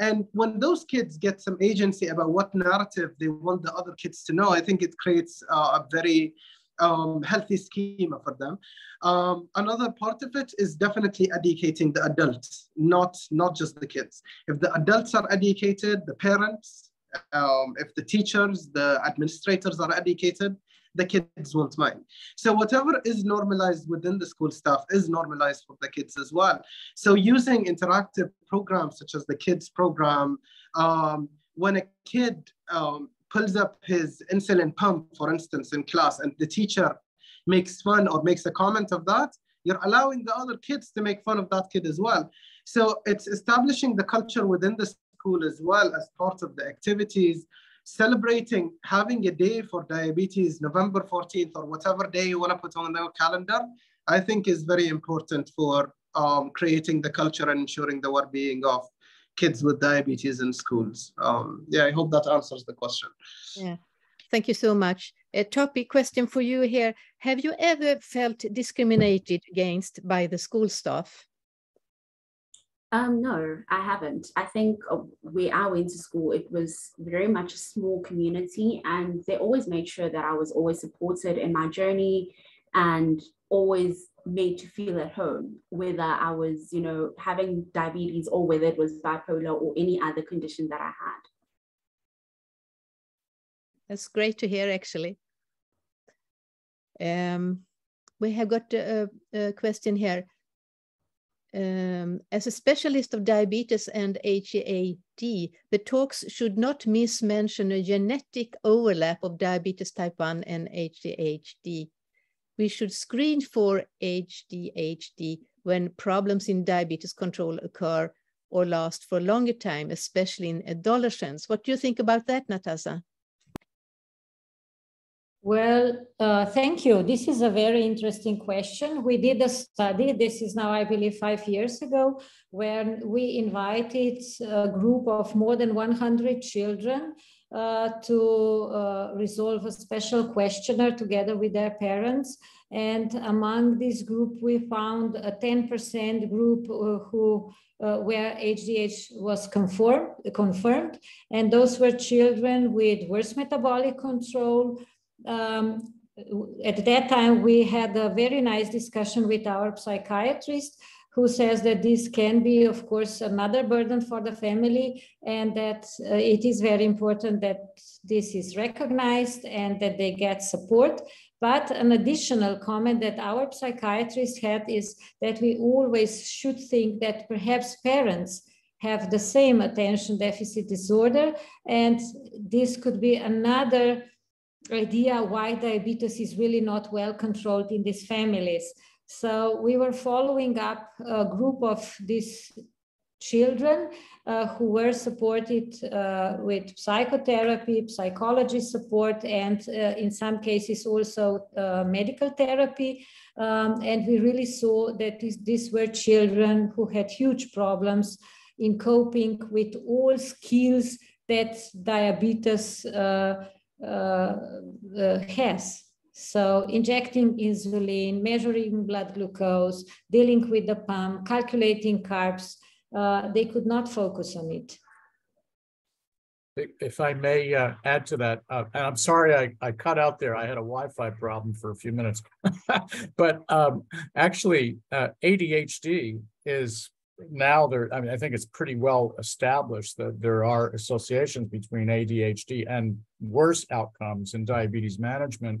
And when those kids get some agency about what narrative they want the other kids to know, I think it creates uh, a very um, healthy schema for them. Um, another part of it is definitely educating the adults, not, not just the kids. If the adults are educated, the parents, um, if the teachers, the administrators are educated, the kids won't mind. So whatever is normalized within the school staff is normalized for the kids as well. So using interactive programs such as the KiDS program, um, when a kid um, pulls up his insulin pump, for instance, in class, and the teacher makes fun or makes a comment of that, you're allowing the other kids to make fun of that kid as well. So it's establishing the culture within the school as well as part of the activities, celebrating having a day for diabetes, November 14th or whatever day you want to put on the calendar, I think is very important for um, creating the culture and ensuring the well-being of kids with diabetes in schools. Um, yeah, I hope that answers the question. Yeah, thank you so much. A topic question for you here. Have you ever felt discriminated against by the school staff? Um, no, I haven't. I think uh, where I went to school, it was very much a small community, and they always made sure that I was always supported in my journey and always made to feel at home, whether I was, you know, having diabetes or whether it was bipolar or any other condition that I had. That's great to hear, actually. Um, we have got a, a question here. Um, as a specialist of diabetes and ADHD, the talks should not mismention a genetic overlap of diabetes type 1 and ADHD we should screen for ADHD when problems in diabetes control occur or last for a longer time, especially in adolescents. What do you think about that, Nataša? Well, uh, thank you. This is a very interesting question. We did a study, this is now, I believe, five years ago, where we invited a group of more than 100 children uh, to uh, resolve a special questionnaire together with their parents. And among this group, we found a 10% group uh, who uh, where ADHD was confirmed, confirmed. And those were children with worse metabolic control. Um, at that time, we had a very nice discussion with our psychiatrist who says that this can be, of course, another burden for the family and that uh, it is very important that this is recognized and that they get support. But an additional comment that our psychiatrist had is that we always should think that perhaps parents have the same attention deficit disorder. And this could be another idea why diabetes is really not well controlled in these families. So we were following up a group of these children uh, who were supported uh, with psychotherapy, psychology support, and uh, in some cases also uh, medical therapy. Um, and we really saw that this, these were children who had huge problems in coping with all skills that diabetes uh, uh, has. So injecting insulin, measuring blood glucose, dealing with the pump, calculating carbs, uh, they could not focus on it. If I may uh, add to that, uh, and I'm sorry I, I cut out there. I had a Wi-Fi problem for a few minutes, but um, actually uh, ADHD is now there. I mean, I think it's pretty well established that there are associations between ADHD and worse outcomes in diabetes management.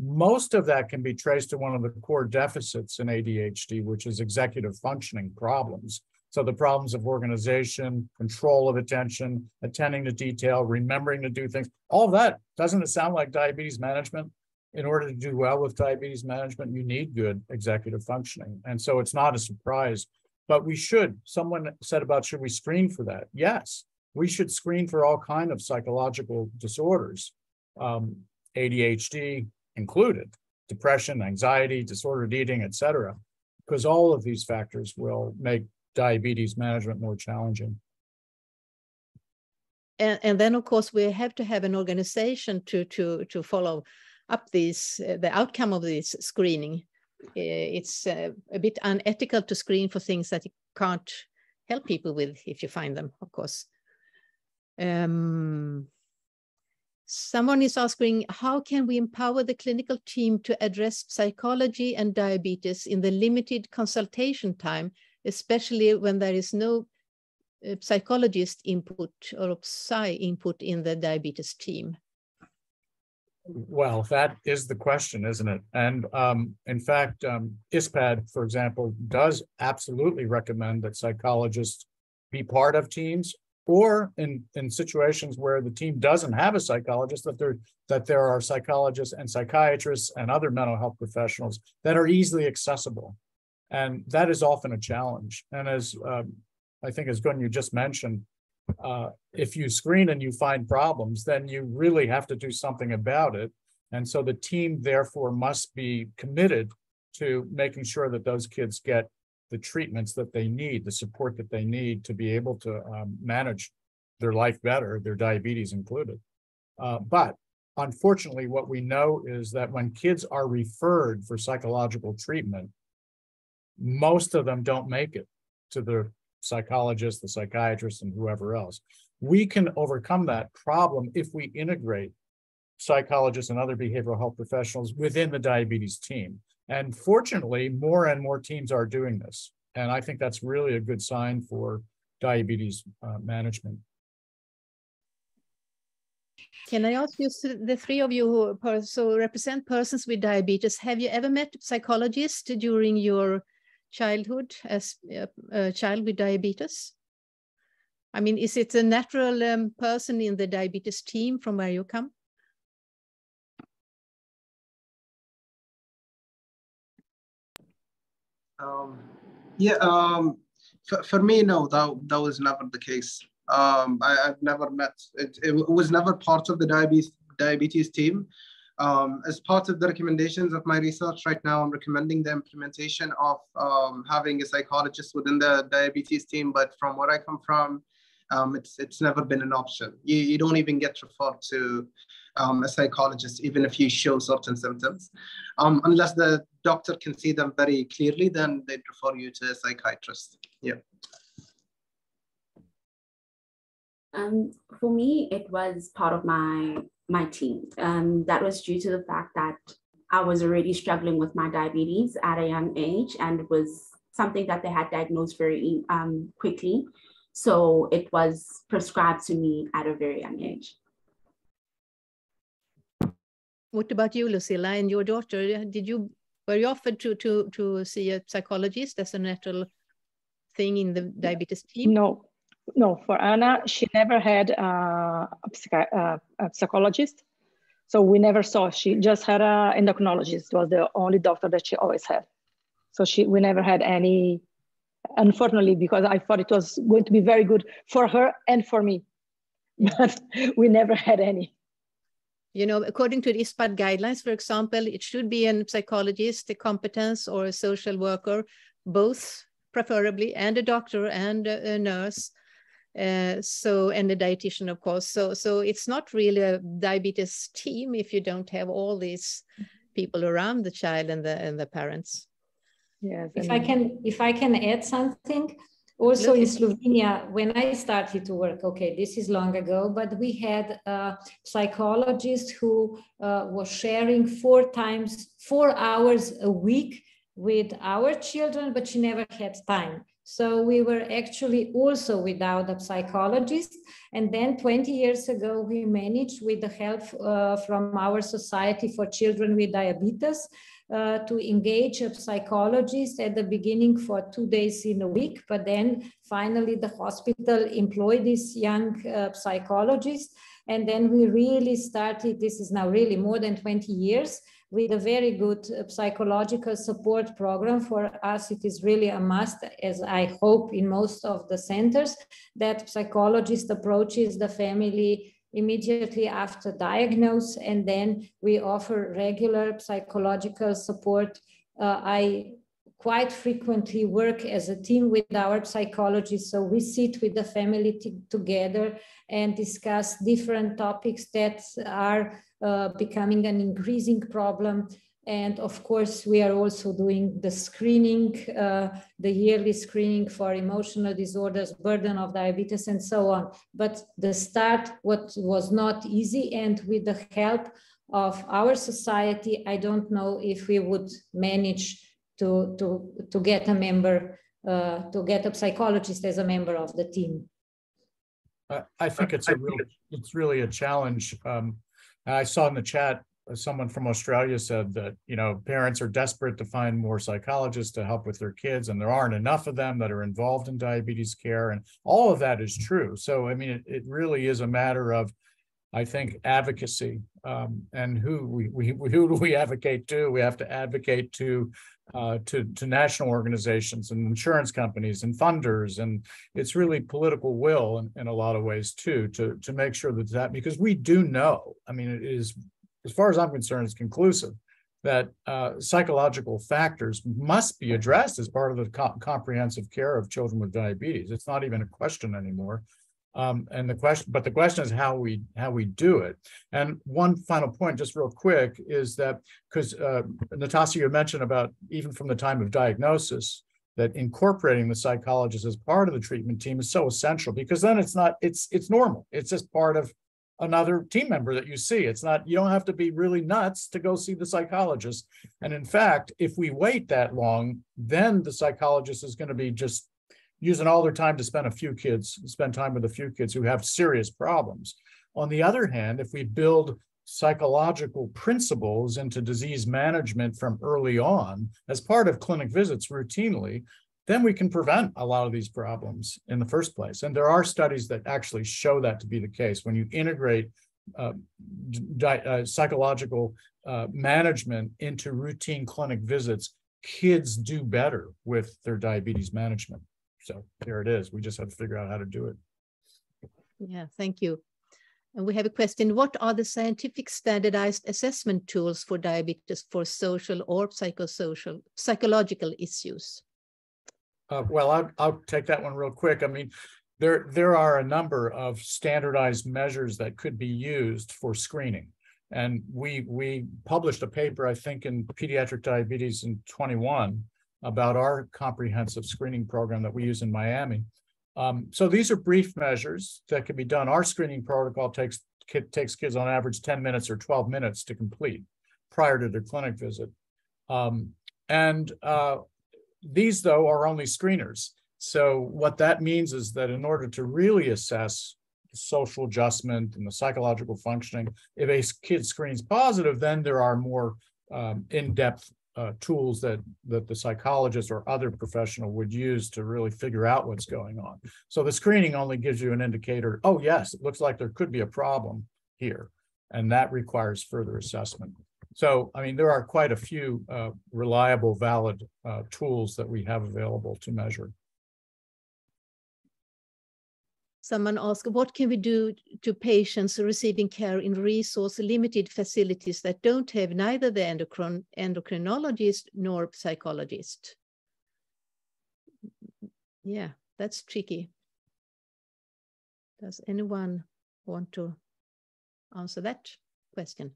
Most of that can be traced to one of the core deficits in ADHD, which is executive functioning problems. So the problems of organization, control of attention, attending to detail, remembering to do things, all that, doesn't it sound like diabetes management? In order to do well with diabetes management, you need good executive functioning. And so it's not a surprise, but we should, someone said about should we screen for that? Yes, we should screen for all kind of psychological disorders, um, ADHD included, depression, anxiety, disordered eating, et cetera, because all of these factors will make diabetes management more challenging. And, and then, of course, we have to have an organization to to to follow up these uh, the outcome of this screening. It's uh, a bit unethical to screen for things that you can't help people with if you find them, of course. Um, someone is asking, how can we empower the clinical team to address psychology and diabetes in the limited consultation time especially when there is no uh, psychologist input or psy input in the diabetes team? Well, that is the question, isn't it? And um, in fact, um, ISPAD, for example, does absolutely recommend that psychologists be part of teams, or in, in situations where the team doesn't have a psychologist, that there that there are psychologists and psychiatrists and other mental health professionals that are easily accessible and that is often a challenge. And as um, I think, as Gun you just mentioned, uh, if you screen and you find problems, then you really have to do something about it. And so the team, therefore, must be committed to making sure that those kids get the treatments that they need, the support that they need to be able to um, manage their life better, their diabetes included. Uh, but unfortunately, what we know is that when kids are referred for psychological treatment, most of them don't make it to the psychologist, the psychiatrist, and whoever else. We can overcome that problem if we integrate psychologists and other behavioral health professionals within the diabetes team. And fortunately, more and more teams are doing this. And I think that's really a good sign for diabetes uh, management. Can I ask you, the three of you who so represent persons with diabetes, have you ever met psychologists during your childhood as a child with diabetes? I mean, is it a natural um, person in the diabetes team from where you come? Um, yeah, um, for, for me, no, that, that was never the case. Um, I, have never met, it, it was never part of the diabetes, diabetes team. Um, as part of the recommendations of my research right now, I'm recommending the implementation of um, having a psychologist within the diabetes team. But from where I come from, um, it's it's never been an option. You, you don't even get referred to um, a psychologist, even if you show certain symptoms. Um, unless the doctor can see them very clearly, then they'd refer you to a psychiatrist. Yeah. Um, for me, it was part of my my team. Um, that was due to the fact that I was already struggling with my diabetes at a young age, and it was something that they had diagnosed very um, quickly. So it was prescribed to me at a very young age. What about you, Lucilla, and your daughter? Did you were you offered to to to see a psychologist as a natural thing in the diabetes team? No, no, for Anna, she never had uh, a, uh, a, psychologist. So we never saw, she just had an endocrinologist, was the only doctor that she always had. So she, we never had any, unfortunately, because I thought it was going to be very good for her and for me, but we never had any. You know, according to the ISPAD guidelines, for example, it should be a psychologist, a competence, or a social worker, both preferably, and a doctor and a, a nurse uh, so and a dietitian of course. So so it's not really a diabetes team if you don't have all these people around the child and the and the parents. Yes if i can if i can add something also in Slovenia, when I started to work, okay, this is long ago, but we had a psychologist who uh, was sharing four times, four hours a week with our children, but she never had time. So we were actually also without a psychologist. And then 20 years ago, we managed with the help uh, from our Society for Children with Diabetes uh, to engage a psychologist at the beginning for two days in a week, but then finally the hospital employed this young uh, psychologist. And then we really started, this is now really more than 20 years, with a very good uh, psychological support program. For us, it is really a must, as I hope in most of the centers, that psychologist approaches the family immediately after diagnosis, and then we offer regular psychological support. Uh, I quite frequently work as a team with our psychologists. So we sit with the family together and discuss different topics that are uh, becoming an increasing problem and of course, we are also doing the screening, uh, the yearly screening for emotional disorders, burden of diabetes, and so on. But the start what was not easy, and with the help of our society, I don't know if we would manage to, to, to get a member, uh, to get a psychologist as a member of the team. I think it's a real, it's really a challenge. Um, I saw in the chat someone from Australia said that you know parents are desperate to find more psychologists to help with their kids, and there aren't enough of them that are involved in diabetes care, and all of that is true. So I mean, it, it really is a matter of, I think, advocacy um, and who we, we who do we advocate to? We have to advocate to uh, to to national organizations and insurance companies and funders, and it's really political will in, in a lot of ways too to to make sure that that because we do know. I mean, it is as far as I'm concerned, is conclusive that uh, psychological factors must be addressed as part of the co- comprehensive care of children with diabetes. It's not even a question anymore. Um, and the question, but the question is how we how we do it. And one final point, just real quick, is that because uh, Nataša, you mentioned about even from the time of diagnosis, that incorporating the psychologist as part of the treatment team is so essential because then it's not it's it's normal. It's just part of another team member that you see. It's not, you don't have to be really nuts to go see the psychologist. And in fact, if we wait that long, then the psychologist is going to be just using all their time to spend a few kids, spend time with a few kids who have serious problems. On the other hand, if we build psychological principles into disease management from early on as part of clinic visits routinely, then we can prevent a lot of these problems in the first place. And there are studies that actually show that to be the case. When you integrate uh, uh, psychological uh, management into routine clinic visits, kids do better with their diabetes management. So there it is. We just have to figure out how to do it. Yeah, thank you. And we have a question. What are the scientific standardized assessment tools for diabetes for social or psychosocial, psychological issues? Uh, well, I'll, I'll take that one real quick. I mean, there, there are a number of standardized measures that could be used for screening. And we, we published a paper, I think, in pediatric diabetes in 21 about our comprehensive screening program that we use in Miami. Um, so these are brief measures that can be done. Our screening protocol takes takes kids on average 10 minutes or 12 minutes to complete prior to their clinic visit. Um, and uh, these, though, are only screeners. So what that means is that in order to really assess social adjustment and the psychological functioning, if a kid screens positive, then there are more um, in-depth uh, tools that that the psychologist or other professional would use to really figure out what's going on. So the screening only gives you an indicator. Oh yes, it looks like there could be a problem here, and that requires further assessment. So, I mean, there are quite a few uh, reliable, valid uh, tools that we have available to measure. Someone asked, what can we do to patients receiving care in resource limited facilities that don't have neither the endocrin endocrinologist nor psychologist? Yeah, that's tricky. Does anyone want to answer that question?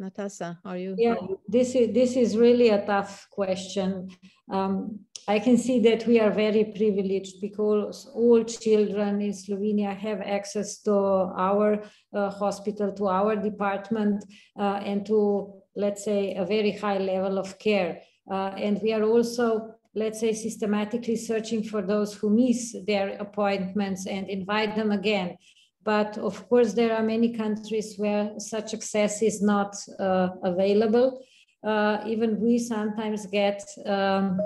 Nataša, are you? Yeah, this is this is really a tough question. Um, I can see that we are very privileged because all children in Slovenia have access to our uh, hospital, to our department, uh, and to, let's say, a very high level of care. Uh, and we are also, let's say, systematically searching for those who miss their appointments and invite them again. But of course, there are many countries where such access is not uh, available. Uh, even we sometimes get um,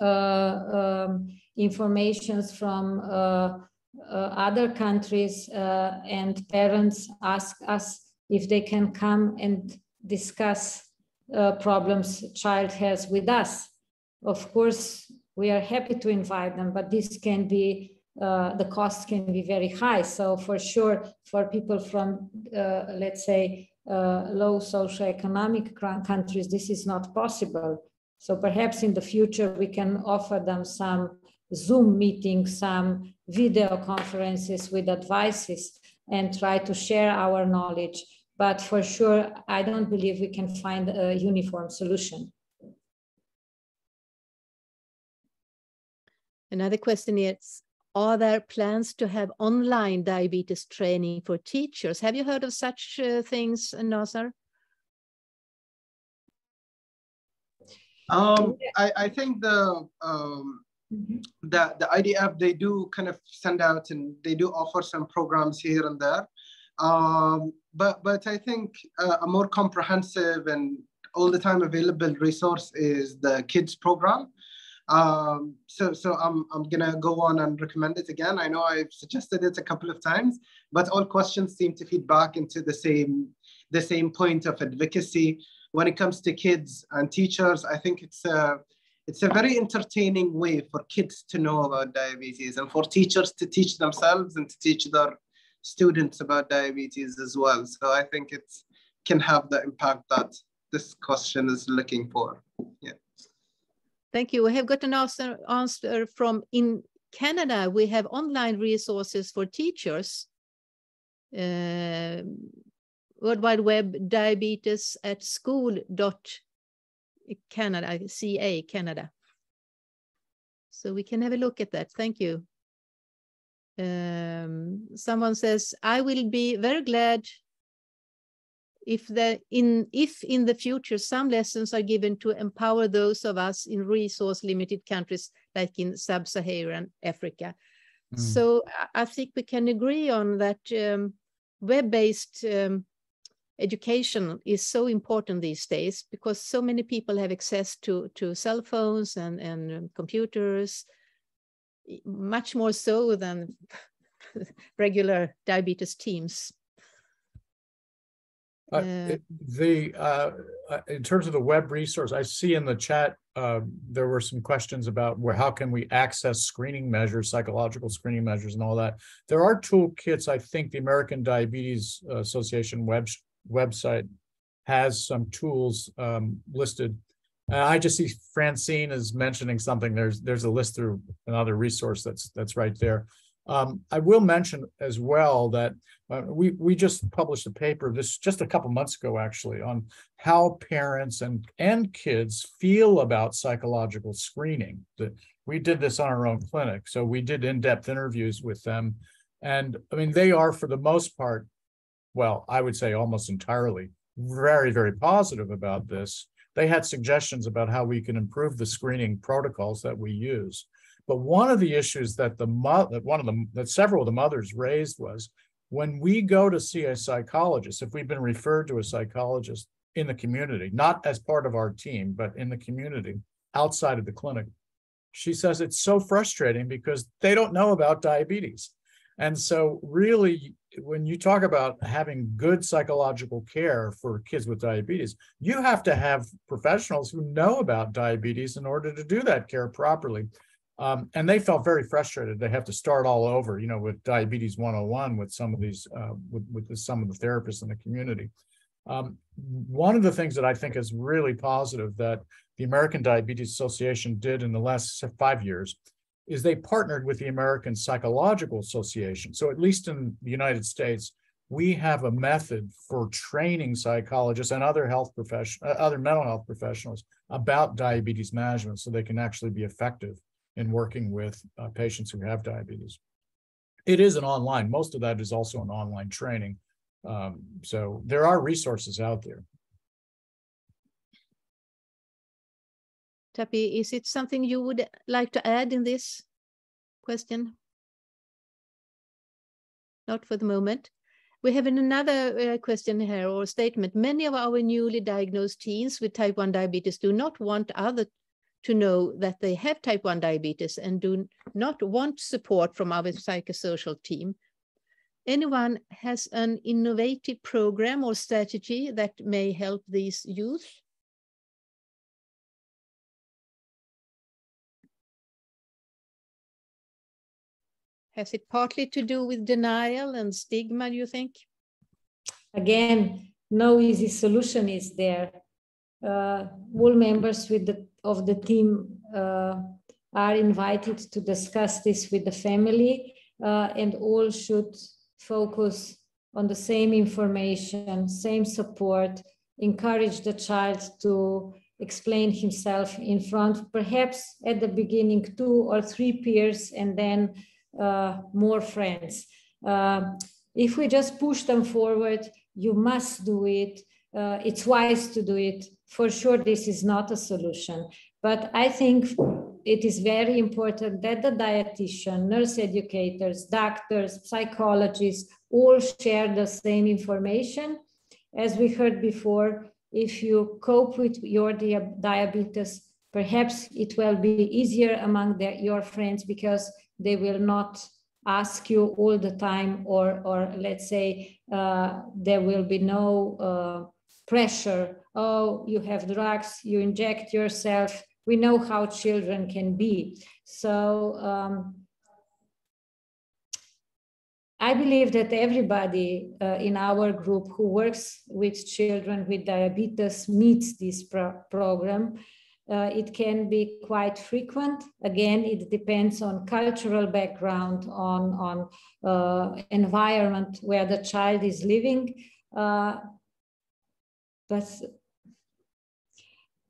uh, um, informations from uh, uh, other countries and parents ask us if they can come and discuss problems child has with us. Of course, we are happy to invite them, but this can be uh, the cost can be very high. So for sure, for people from, uh, let's say, uh, low socioeconomic countries, this is not possible. So perhaps in the future, we can offer them some Zoom meetings, some video conferences with advices and try to share our knowledge. But for sure, I don't believe we can find a uniform solution. Another question is, are there plans to have online diabetes training for teachers? Have you heard of such uh, things, Nasser? Um, I, I think the um, mm-hmm. the the IDF they do kind of send out and they do offer some programs here and there, um, but but I think uh, a more comprehensive and all the time available resource is the KiDS program. Um, so so I'm I'm gonna go on and recommend it again. I know I've suggested it a couple of times, but all questions seem to feed back into the same the same point of advocacy when it comes to kids and teachers, I think it's a, it's a very entertaining way for kids to know about diabetes and for teachers to teach themselves and to teach their students about diabetes as well. So I think it can have the impact that this question is looking for. Yeah. Thank you. We have got an answer, answer from in Canada. We have online resources for teachers. Uh, World Wide Web diabetes at school dot Canada, CA Canada. So we can have a look at that. Thank you. Um, someone says, I will be very glad if the in if in the future some lessons are given to empower those of us in resource limited countries like in sub-Saharan Africa. Mm. So I think we can agree on that um, web-based um, education is so important these days because so many people have access to to cell phones and and um, computers much more so than regular diabetes teams uh, uh, the uh, uh, in terms of the web resource i see in the chat uh, there were some questions about where how can we access screening measures psychological screening measures and all that there are toolkits i think the american diabetes association web website has some tools um, listed. Uh, I just see Francine is mentioning something. There's there's a list through another resource that's that's right there. Um, I will mention as well that uh, we we just published a paper this just a couple months ago actually on how parents and and kids feel about psychological screening. That we did this on our own clinic, so we did in-depth interviews with them, and I mean they are for the most part well, I would say almost entirely, very, very positive about this. They had suggestions about how we can improve the screening protocols that we use. But one of the issues that the that one of the that several of the mothers raised was when we go to see a psychologist, if we've been referred to a psychologist in the community, not as part of our team, but in the community outside of the clinic, she says it's so frustrating because they don't know about diabetes. And so, really, when you talk about having good psychological care for kids with diabetes, you have to have professionals who know about diabetes in order to do that care properly. Um, and they felt very frustrated. They have to start all over, you know, with diabetes 101 with some of these, uh, with, with some of the therapists in the community. Um, one of the things that I think is really positive that the American Diabetes Association did in the last five years is they partnered with the American Psychological Association. So at least in the United States, we have a method for training psychologists and other health professionals, uh, other mental health professionals about diabetes management so they can actually be effective in working with uh, patients who have diabetes. It is an online, most of that is also an online training. Um, so there are resources out there. Tapi, is it something you would like to add in this question? Not for the moment. We have another uh, question here or statement. Many of our newly diagnosed teens with type 1 diabetes do not want other to know that they have type 1 diabetes and do not want support from our psychosocial team. Anyone has an innovative program or strategy that may help these youth? Has it partly to do with denial and stigma, do you think? Again, no easy solution is there. Uh, all members with the, of the team uh, are invited to discuss this with the family uh, and all should focus on the same information, same support, encourage the child to explain himself in front, perhaps at the beginning, two or three peers, and then uh, more friends. Uh, if we just push them forward, you must do it. Uh, it's wise to do it. For sure, this is not a solution. But I think it is very important that the dietitian, nurse educators, doctors, psychologists all share the same information. As we heard before, if you cope with your diabetes, perhaps it will be easier among the, your friends because they will not ask you all the time or or let's say uh, there will be no uh, pressure oh you have drugs you inject yourself we know how children can be so um, I believe that everybody uh, in our group who works with children with diabetes meets this pro program uh, it can be quite frequent. Again, it depends on cultural background, on, on uh, environment where the child is living. Uh, but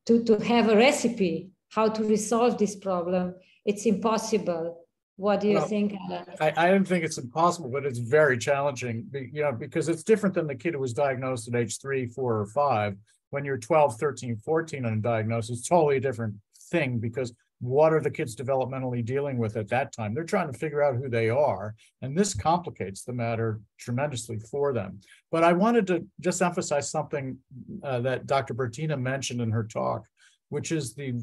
to, to have a recipe how to resolve this problem, it's impossible. What do you well, think? I, I don't think it's impossible, but it's very challenging. You know, because it's different than the kid who was diagnosed at age three, four, or five when you're 12, 13, 14 and diagnosed, it's totally a different thing because what are the kids developmentally dealing with at that time? They're trying to figure out who they are. And this complicates the matter tremendously for them. But I wanted to just emphasize something uh, that Dr. Bratina mentioned in her talk, which is the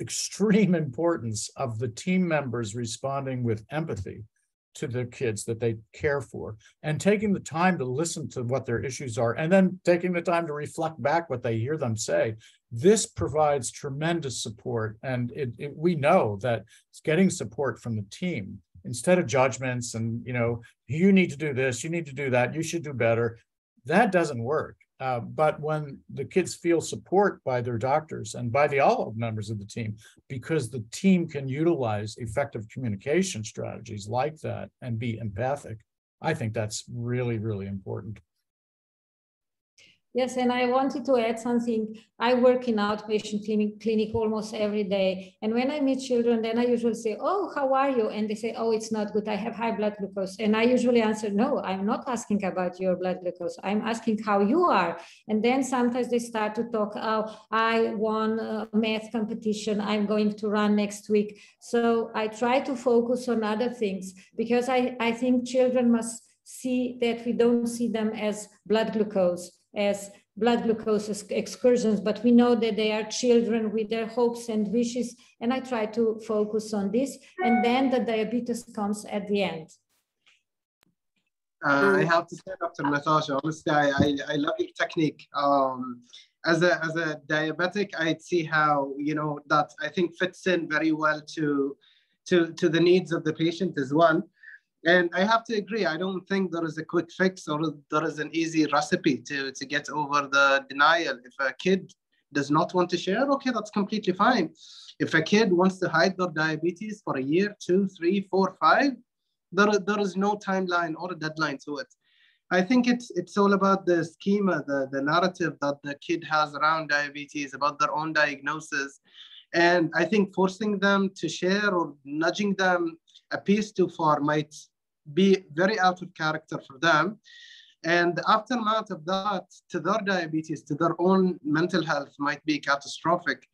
extreme importance of the team members responding with empathy to the kids that they care for and taking the time to listen to what their issues are and then taking the time to reflect back what they hear them say. This provides tremendous support and it, it, we know that it's getting support from the team. Instead of judgments and you know you need to do this you need to do that you should do better that doesn't work uh, but when the kids feel support by their doctors and by the all members of the team, because the team can utilize effective communication strategies like that and be empathic, I think that's really, really important. Yes, and I wanted to add something. I work in outpatient clinic, clinic almost every day. And when I meet children, then I usually say, Oh, how are you? And they say, Oh, it's not good. I have high blood glucose. And I usually answer, No, I'm not asking about your blood glucose. I'm asking how you are. And then sometimes they start to talk, Oh, I won a math competition. I'm going to run next week. So I try to focus on other things because I, I think children must see that we don't see them as blood glucose as blood glucose excursions, but we know that they are children with their hopes and wishes. And I try to focus on this. And then the diabetes comes at the end. Uh, I have to say, Dr. Nataša, honestly, I, I, I love your technique. Um, as a, as a diabetic, I see how, you know, that I think fits in very well to, to, to the needs of the patient as well. And I have to agree, I don't think there is a quick fix or there is an easy recipe to, to get over the denial. If a kid does not want to share, okay, that's completely fine. If a kid wants to hide their diabetes for a year, two, three, four, five, there, there is no timeline or a deadline to it. I think it's it's all about the schema, the, the narrative that the kid has around diabetes, about their own diagnosis. And I think forcing them to share or nudging them a piece too far might be very out of character for them. And the aftermath of that to their diabetes, to their own mental health might be catastrophic.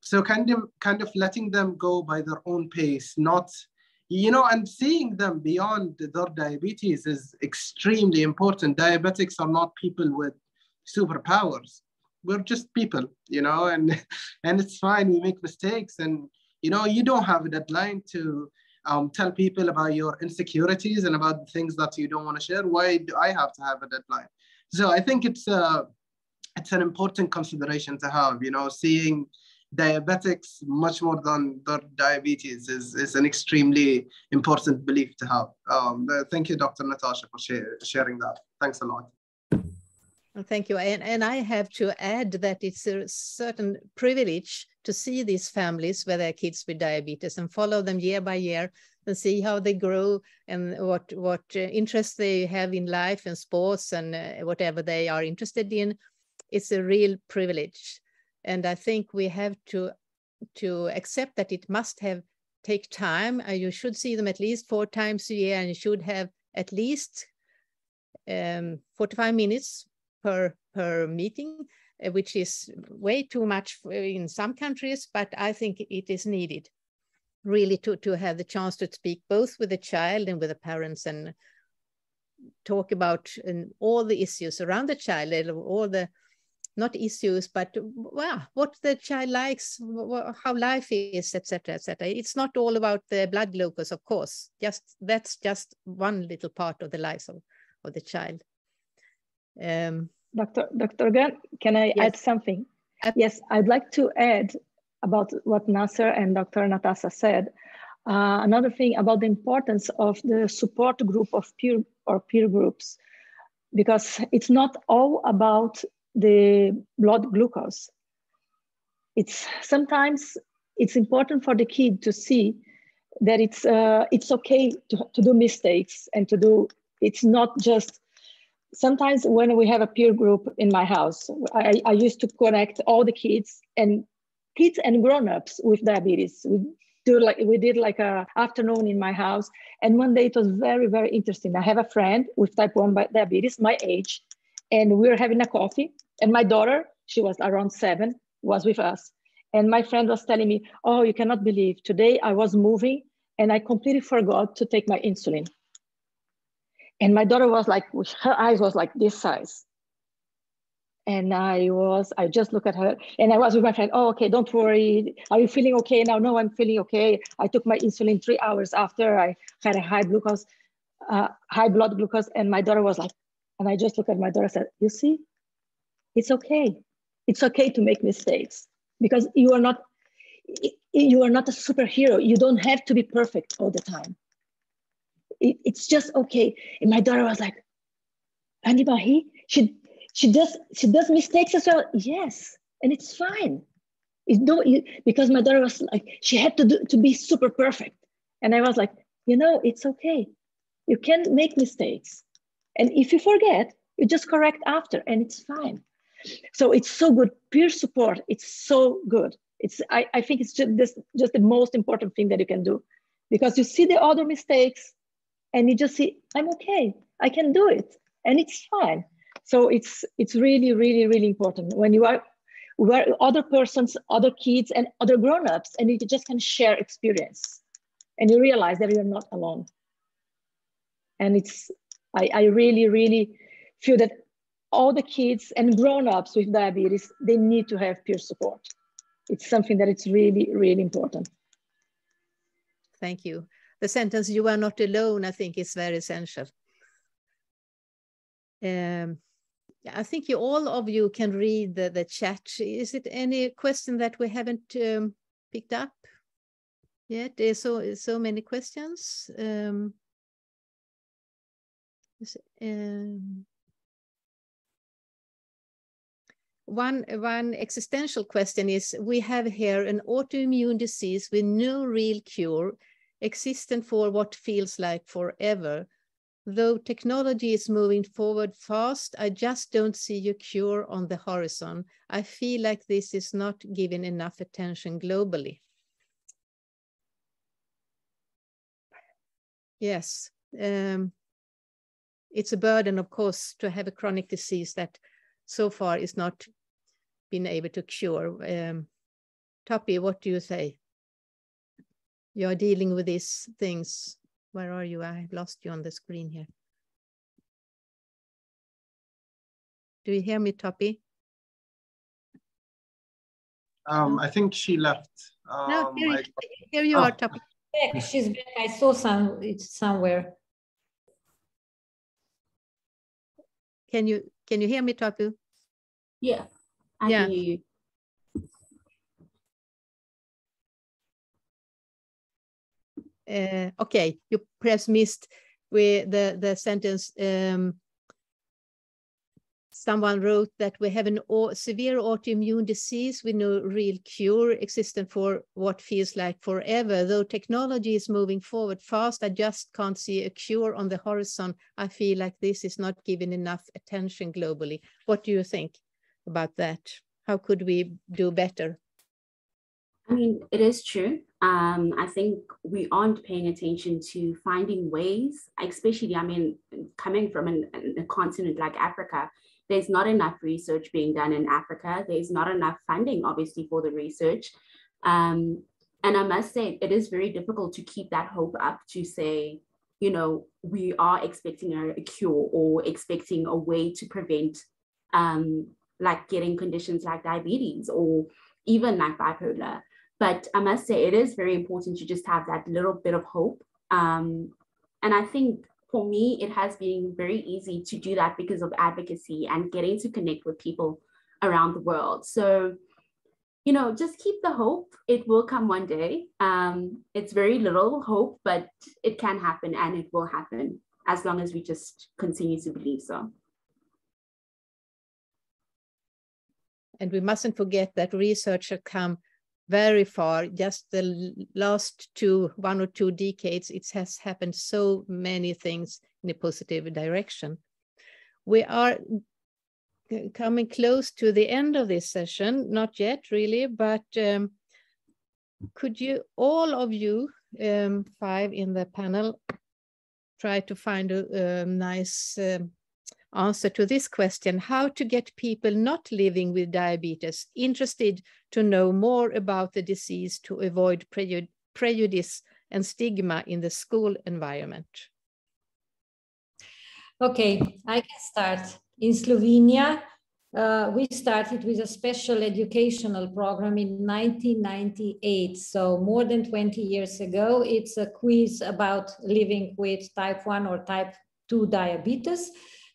So kind of kind of letting them go by their own pace, not you know, and seeing them beyond their diabetes is extremely important. Diabetics are not people with superpowers. We're just people, you know, and and it's fine. We make mistakes, and you know, you don't have a deadline to um, tell people about your insecurities and about the things that you don't want to share. Why do I have to have a deadline? So I think it's a it's an important consideration to have. You know, seeing diabetics much more than their diabetes is, is an extremely important belief to have. Um, thank you, Dr. Nataša, for sharing that. Thanks a lot. Thank you. And, and I have to add that it's a certain privilege to see these families with their kids with diabetes and follow them year by year and see how they grow and what, what uh, interests they have in life and sports and uh, whatever they are interested in. It's a real privilege. And I think we have to, to accept that it must have take time. Uh, you should see them at least four times a year and you should have at least um, 45 minutes per, per meeting, uh, which is way too much in some countries, but I think it is needed really to, to have the chance to speak both with the child and with the parents and talk about and all the issues around the child, all the not issues, but well, what the child likes, how life is, etc., etc. It's not all about the blood glucose, of course. Just that's just one little part of the life of, of the child. Um, Dr. Dr. Gun, can I yes. add something? yes, I'd like to add about what Nasser and Dr. Nataša said. Uh, another thing about the importance of the support group of peer or peer groups, because it's not all about the blood glucose. It's sometimes it's important for the kid to see that it's uh, it's okay to, to do mistakes and to do it's not just sometimes when we have a peer group in my house I, I used to connect all the kids and kids and grown-ups with diabetes. We do like we did like a afternoon in my house and one day it was very very interesting. I have a friend with type 1 diabetes my age and we were having a coffee and my daughter she was around seven was with us. And my friend was telling me oh you cannot believe today i was moving and i completely forgot to take my insulin and my daughter was like her eyes was like this size and i was i just look at her and i was with my friend oh okay don't worry are you feeling okay now no i'm feeling okay i took my insulin three hours after i had a high glucose uh, high blood glucose and my daughter was like and I just looked at my daughter and said, You see, it's okay. It's okay to make mistakes because you are not you are not a superhero. You don't have to be perfect all the time. It, it's just okay. And my daughter was like, Andy she she does she does mistakes as well. Yes, and it's fine. It's no because my daughter was like she had to do to be super perfect, and I was like, you know, it's okay. You can make mistakes and if you forget, you just correct after and it's fine. So it's so good. Peer support, it's so good. It's I, I think it's just this just the most important thing that you can do because you see the other mistakes and you just see, I'm okay, I can do it, and it's fine. So it's it's really, really, really important when you are where other persons, other kids, and other grown-ups, and you just can share experience. And you realize that you're not alone. And it's I, I really, really feel that all the kids and grown-ups with diabetes, they need to have peer support. It's something that it's really, really important. Thank you. The sentence, you are not alone, I think is very essential. Um, I think you, all of you can read the, the chat. Is it any question that we haven't um, picked up yet? There's so, so many questions. Um, um, one, one existential question is, we have here an autoimmune disease with no real cure, existent for what feels like forever. Though technology is moving forward fast, I just don't see a cure on the horizon. I feel like this is not given enough attention globally. Yes, um, it's a burden, of course, to have a chronic disease that so far is not been able to cure. Um, Tapi, what do you say? You're dealing with these things. Where are you? I've lost you on the screen here. Do you hear me, Tapi? Um, I think she left. Um, no, here, I, here you oh. are, Tapi. back. She's back. I saw some. It's somewhere. Can you can you hear me, Tapu? Yeah, I Yeah. hear you. Uh, okay, you perhaps missed with the the sentence. Um, someone wrote that we have an au- severe autoimmune disease with no real cure existent for what feels like forever. Though technology is moving forward fast, I just can't see a cure on the horizon. I feel like this is not given enough attention globally. What do you think about that? How could we do better? I mean, it is true. Um, I think we aren't paying attention to finding ways, especially, I mean, coming from an, a continent like Africa, there's not enough research being done in Africa. There's not enough funding, obviously, for the research. Um, and I must say, it is very difficult to keep that hope up to say, you know, we are expecting a, a cure or expecting a way to prevent, um, like getting conditions like diabetes or even like bipolar. But I must say, it is very important to just have that little bit of hope. Um, and I think for me, it has been very easy to do that because of advocacy and getting to connect with people around the world. So, you know, just keep the hope. It will come one day. Um, it's very little hope, but it can happen and it will happen as long as we just continue to believe so. And we mustn't forget that research has come very far. Just the last two, one or two decades, it has happened so many things in a positive direction. We are coming close to the end of this session, not yet really, but um, could you, all of you, um, five in the panel, try to find a, a nice um, answer to this question, how to get people not living with diabetes interested to know more about the disease to avoid preju- prejudice and stigma in the school environment. Okay, I can start. In Slovenia, uh, we started with a special educational program in 1998. So more than 20 years ago, it's a quiz about living with type 1 or type 2 diabetes.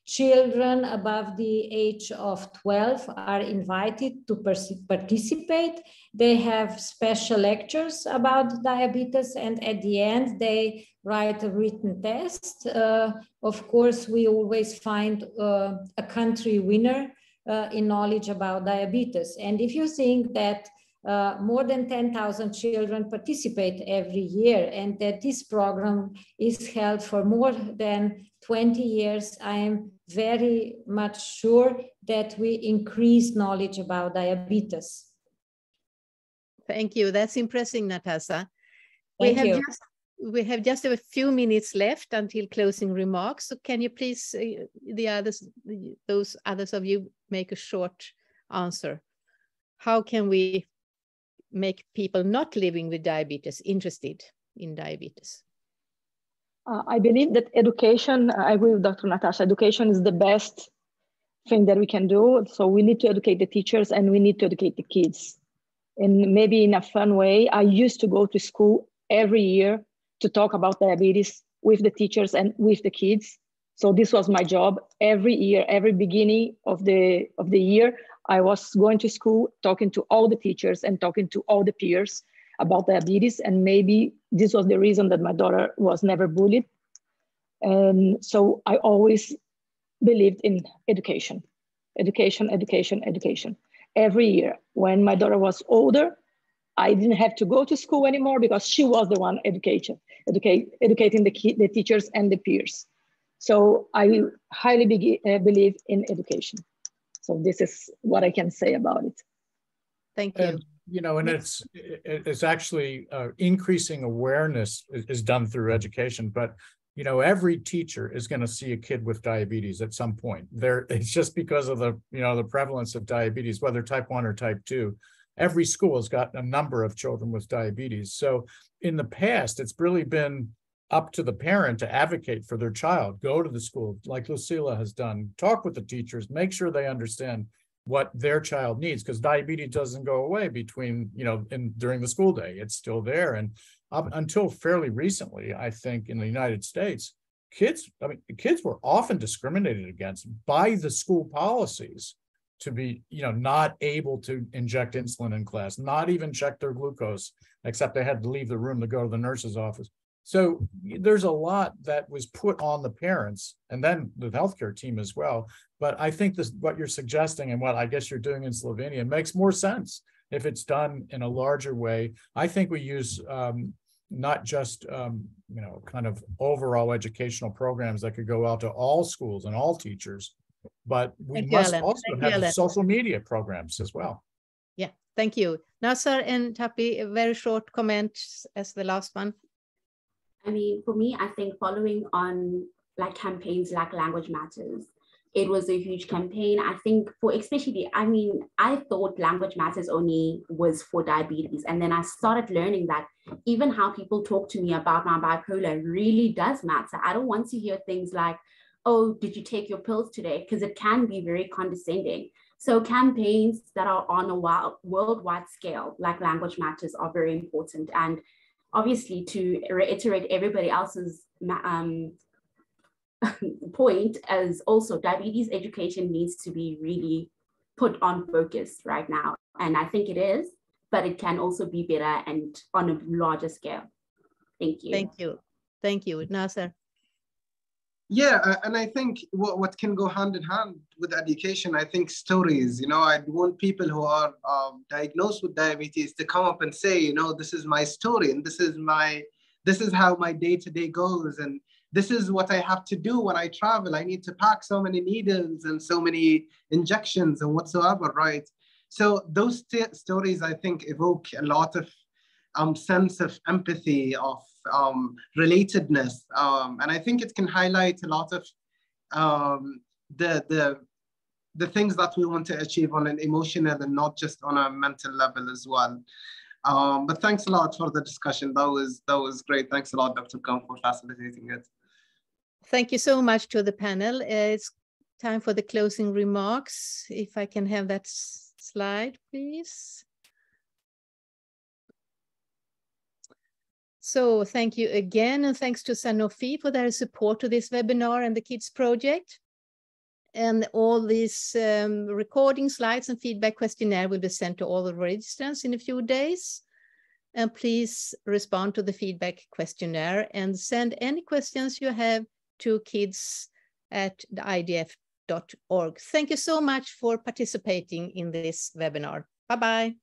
Children above the age of 12 are invited to participate. They have special lectures about diabetes, and at the end, they write a written test. Uh, of course, we always find uh, a country winner uh, in knowledge about diabetes. And if you think that uh, more than 10,000 children participate every year and that this program is held for more than 20 years, I am very much sure that we increase knowledge about diabetes. Thank you. That's impressive, Nataša. We Thank have you. just we have just a few minutes left until closing remarks. So can you please, uh, the others, those others of you, make a short answer? How can we make people not living with diabetes interested in diabetes? Uh, I believe that education, I agree with Dr. Nataša, education is the best thing that we can do. So we need to educate the teachers and we need to educate the kids. And maybe in a fun way, I used to go to school every year to talk about diabetes with the teachers and with the kids. So this was my job every year, every beginning of the of the year. I was going to school, talking to all the teachers and talking to all the peers about diabetes. And maybe this was the reason that my daughter was never bullied. And so I always believed in education, education, education, education. Every year, when my daughter was older, I didn't have to go to school anymore because she was the one education, educate, educating the, ki- the teachers and the peers. So I highly be uh, believe in education. So this is what I can say about it. Thank you. And, you know, and it's it's actually uh, increasing awareness is, done through education, but you know every teacher is going to see a kid with diabetes at some point. There it's just because of the you know the prevalence of diabetes whether type 1 or type 2 every school has got a number of children with diabetes. So in the past it's really been up to the parent to advocate for their child go to the school like lucila has done talk with the teachers make sure they understand what their child needs because diabetes doesn't go away between you know in during the school day it's still there and up until fairly recently, I think in the United States, kids, I mean, kids were often discriminated against by the school policies to be, you know, not able to inject insulin in class, not even check their glucose, except they had to leave the room to go to the nurse's office. So there's a lot that was put on the parents and then the healthcare team as well. But I think this what you're suggesting and what I guess you're doing in Slovenia makes more sense if it's done in a larger way. I think we use um, not just um, you know kind of overall educational programs that could go out to all schools and all teachers, but we thank must you, also thank have you, social media programs as well. Yeah, thank you. Nasser and Tapi, a very short comment as the last one. I mean, for me, I think following on like campaigns like Language Matters, it was a huge campaign. I think for especially, I mean, I thought language matters only was for diabetes. And then I started learning that even how people talk to me about my bipolar really does matter. I don't want to hear things like, oh, did you take your pills today? Because it can be very condescending. So campaigns that are on a worldwide scale, like Language Matters, are very important. And obviously, to reiterate everybody else's um, point as also diabetes education needs to be really put on focus right now. And I think it is, but it can also be better and on a larger scale. Thank you. Thank you. Thank you. Nasser. Yeah, uh, and I think what, what can go hand in hand with education, I think stories, you know, I want people who are um, diagnosed with diabetes to come up and say, you know, this is my story and this is my, this is how my day to day goes. And this is what I have to do when I travel. I need to pack so many needles and so many injections and whatsoever, right? So those stories, I think, evoke a lot of um, sense of empathy, of um, relatedness, um, and I think it can highlight a lot of um, the the the things that we want to achieve on an emotional and not just on a mental level as well. Um, but thanks a lot for the discussion. That was that was great. Thanks a lot, Dr. Gun, for facilitating it. Thank you so much to the panel. Uh, it's time for the closing remarks. If I can have that slide, please. So thank you again, and thanks to Sanofi for their support to this webinar and the KiDS project. And all these um, recording slides and feedback questionnaire will be sent to all the registrants in a few days. And please respond to the feedback questionnaire and send any questions you have to kids at the idf.org. Thank you so much for participating in this webinar. Bye-bye.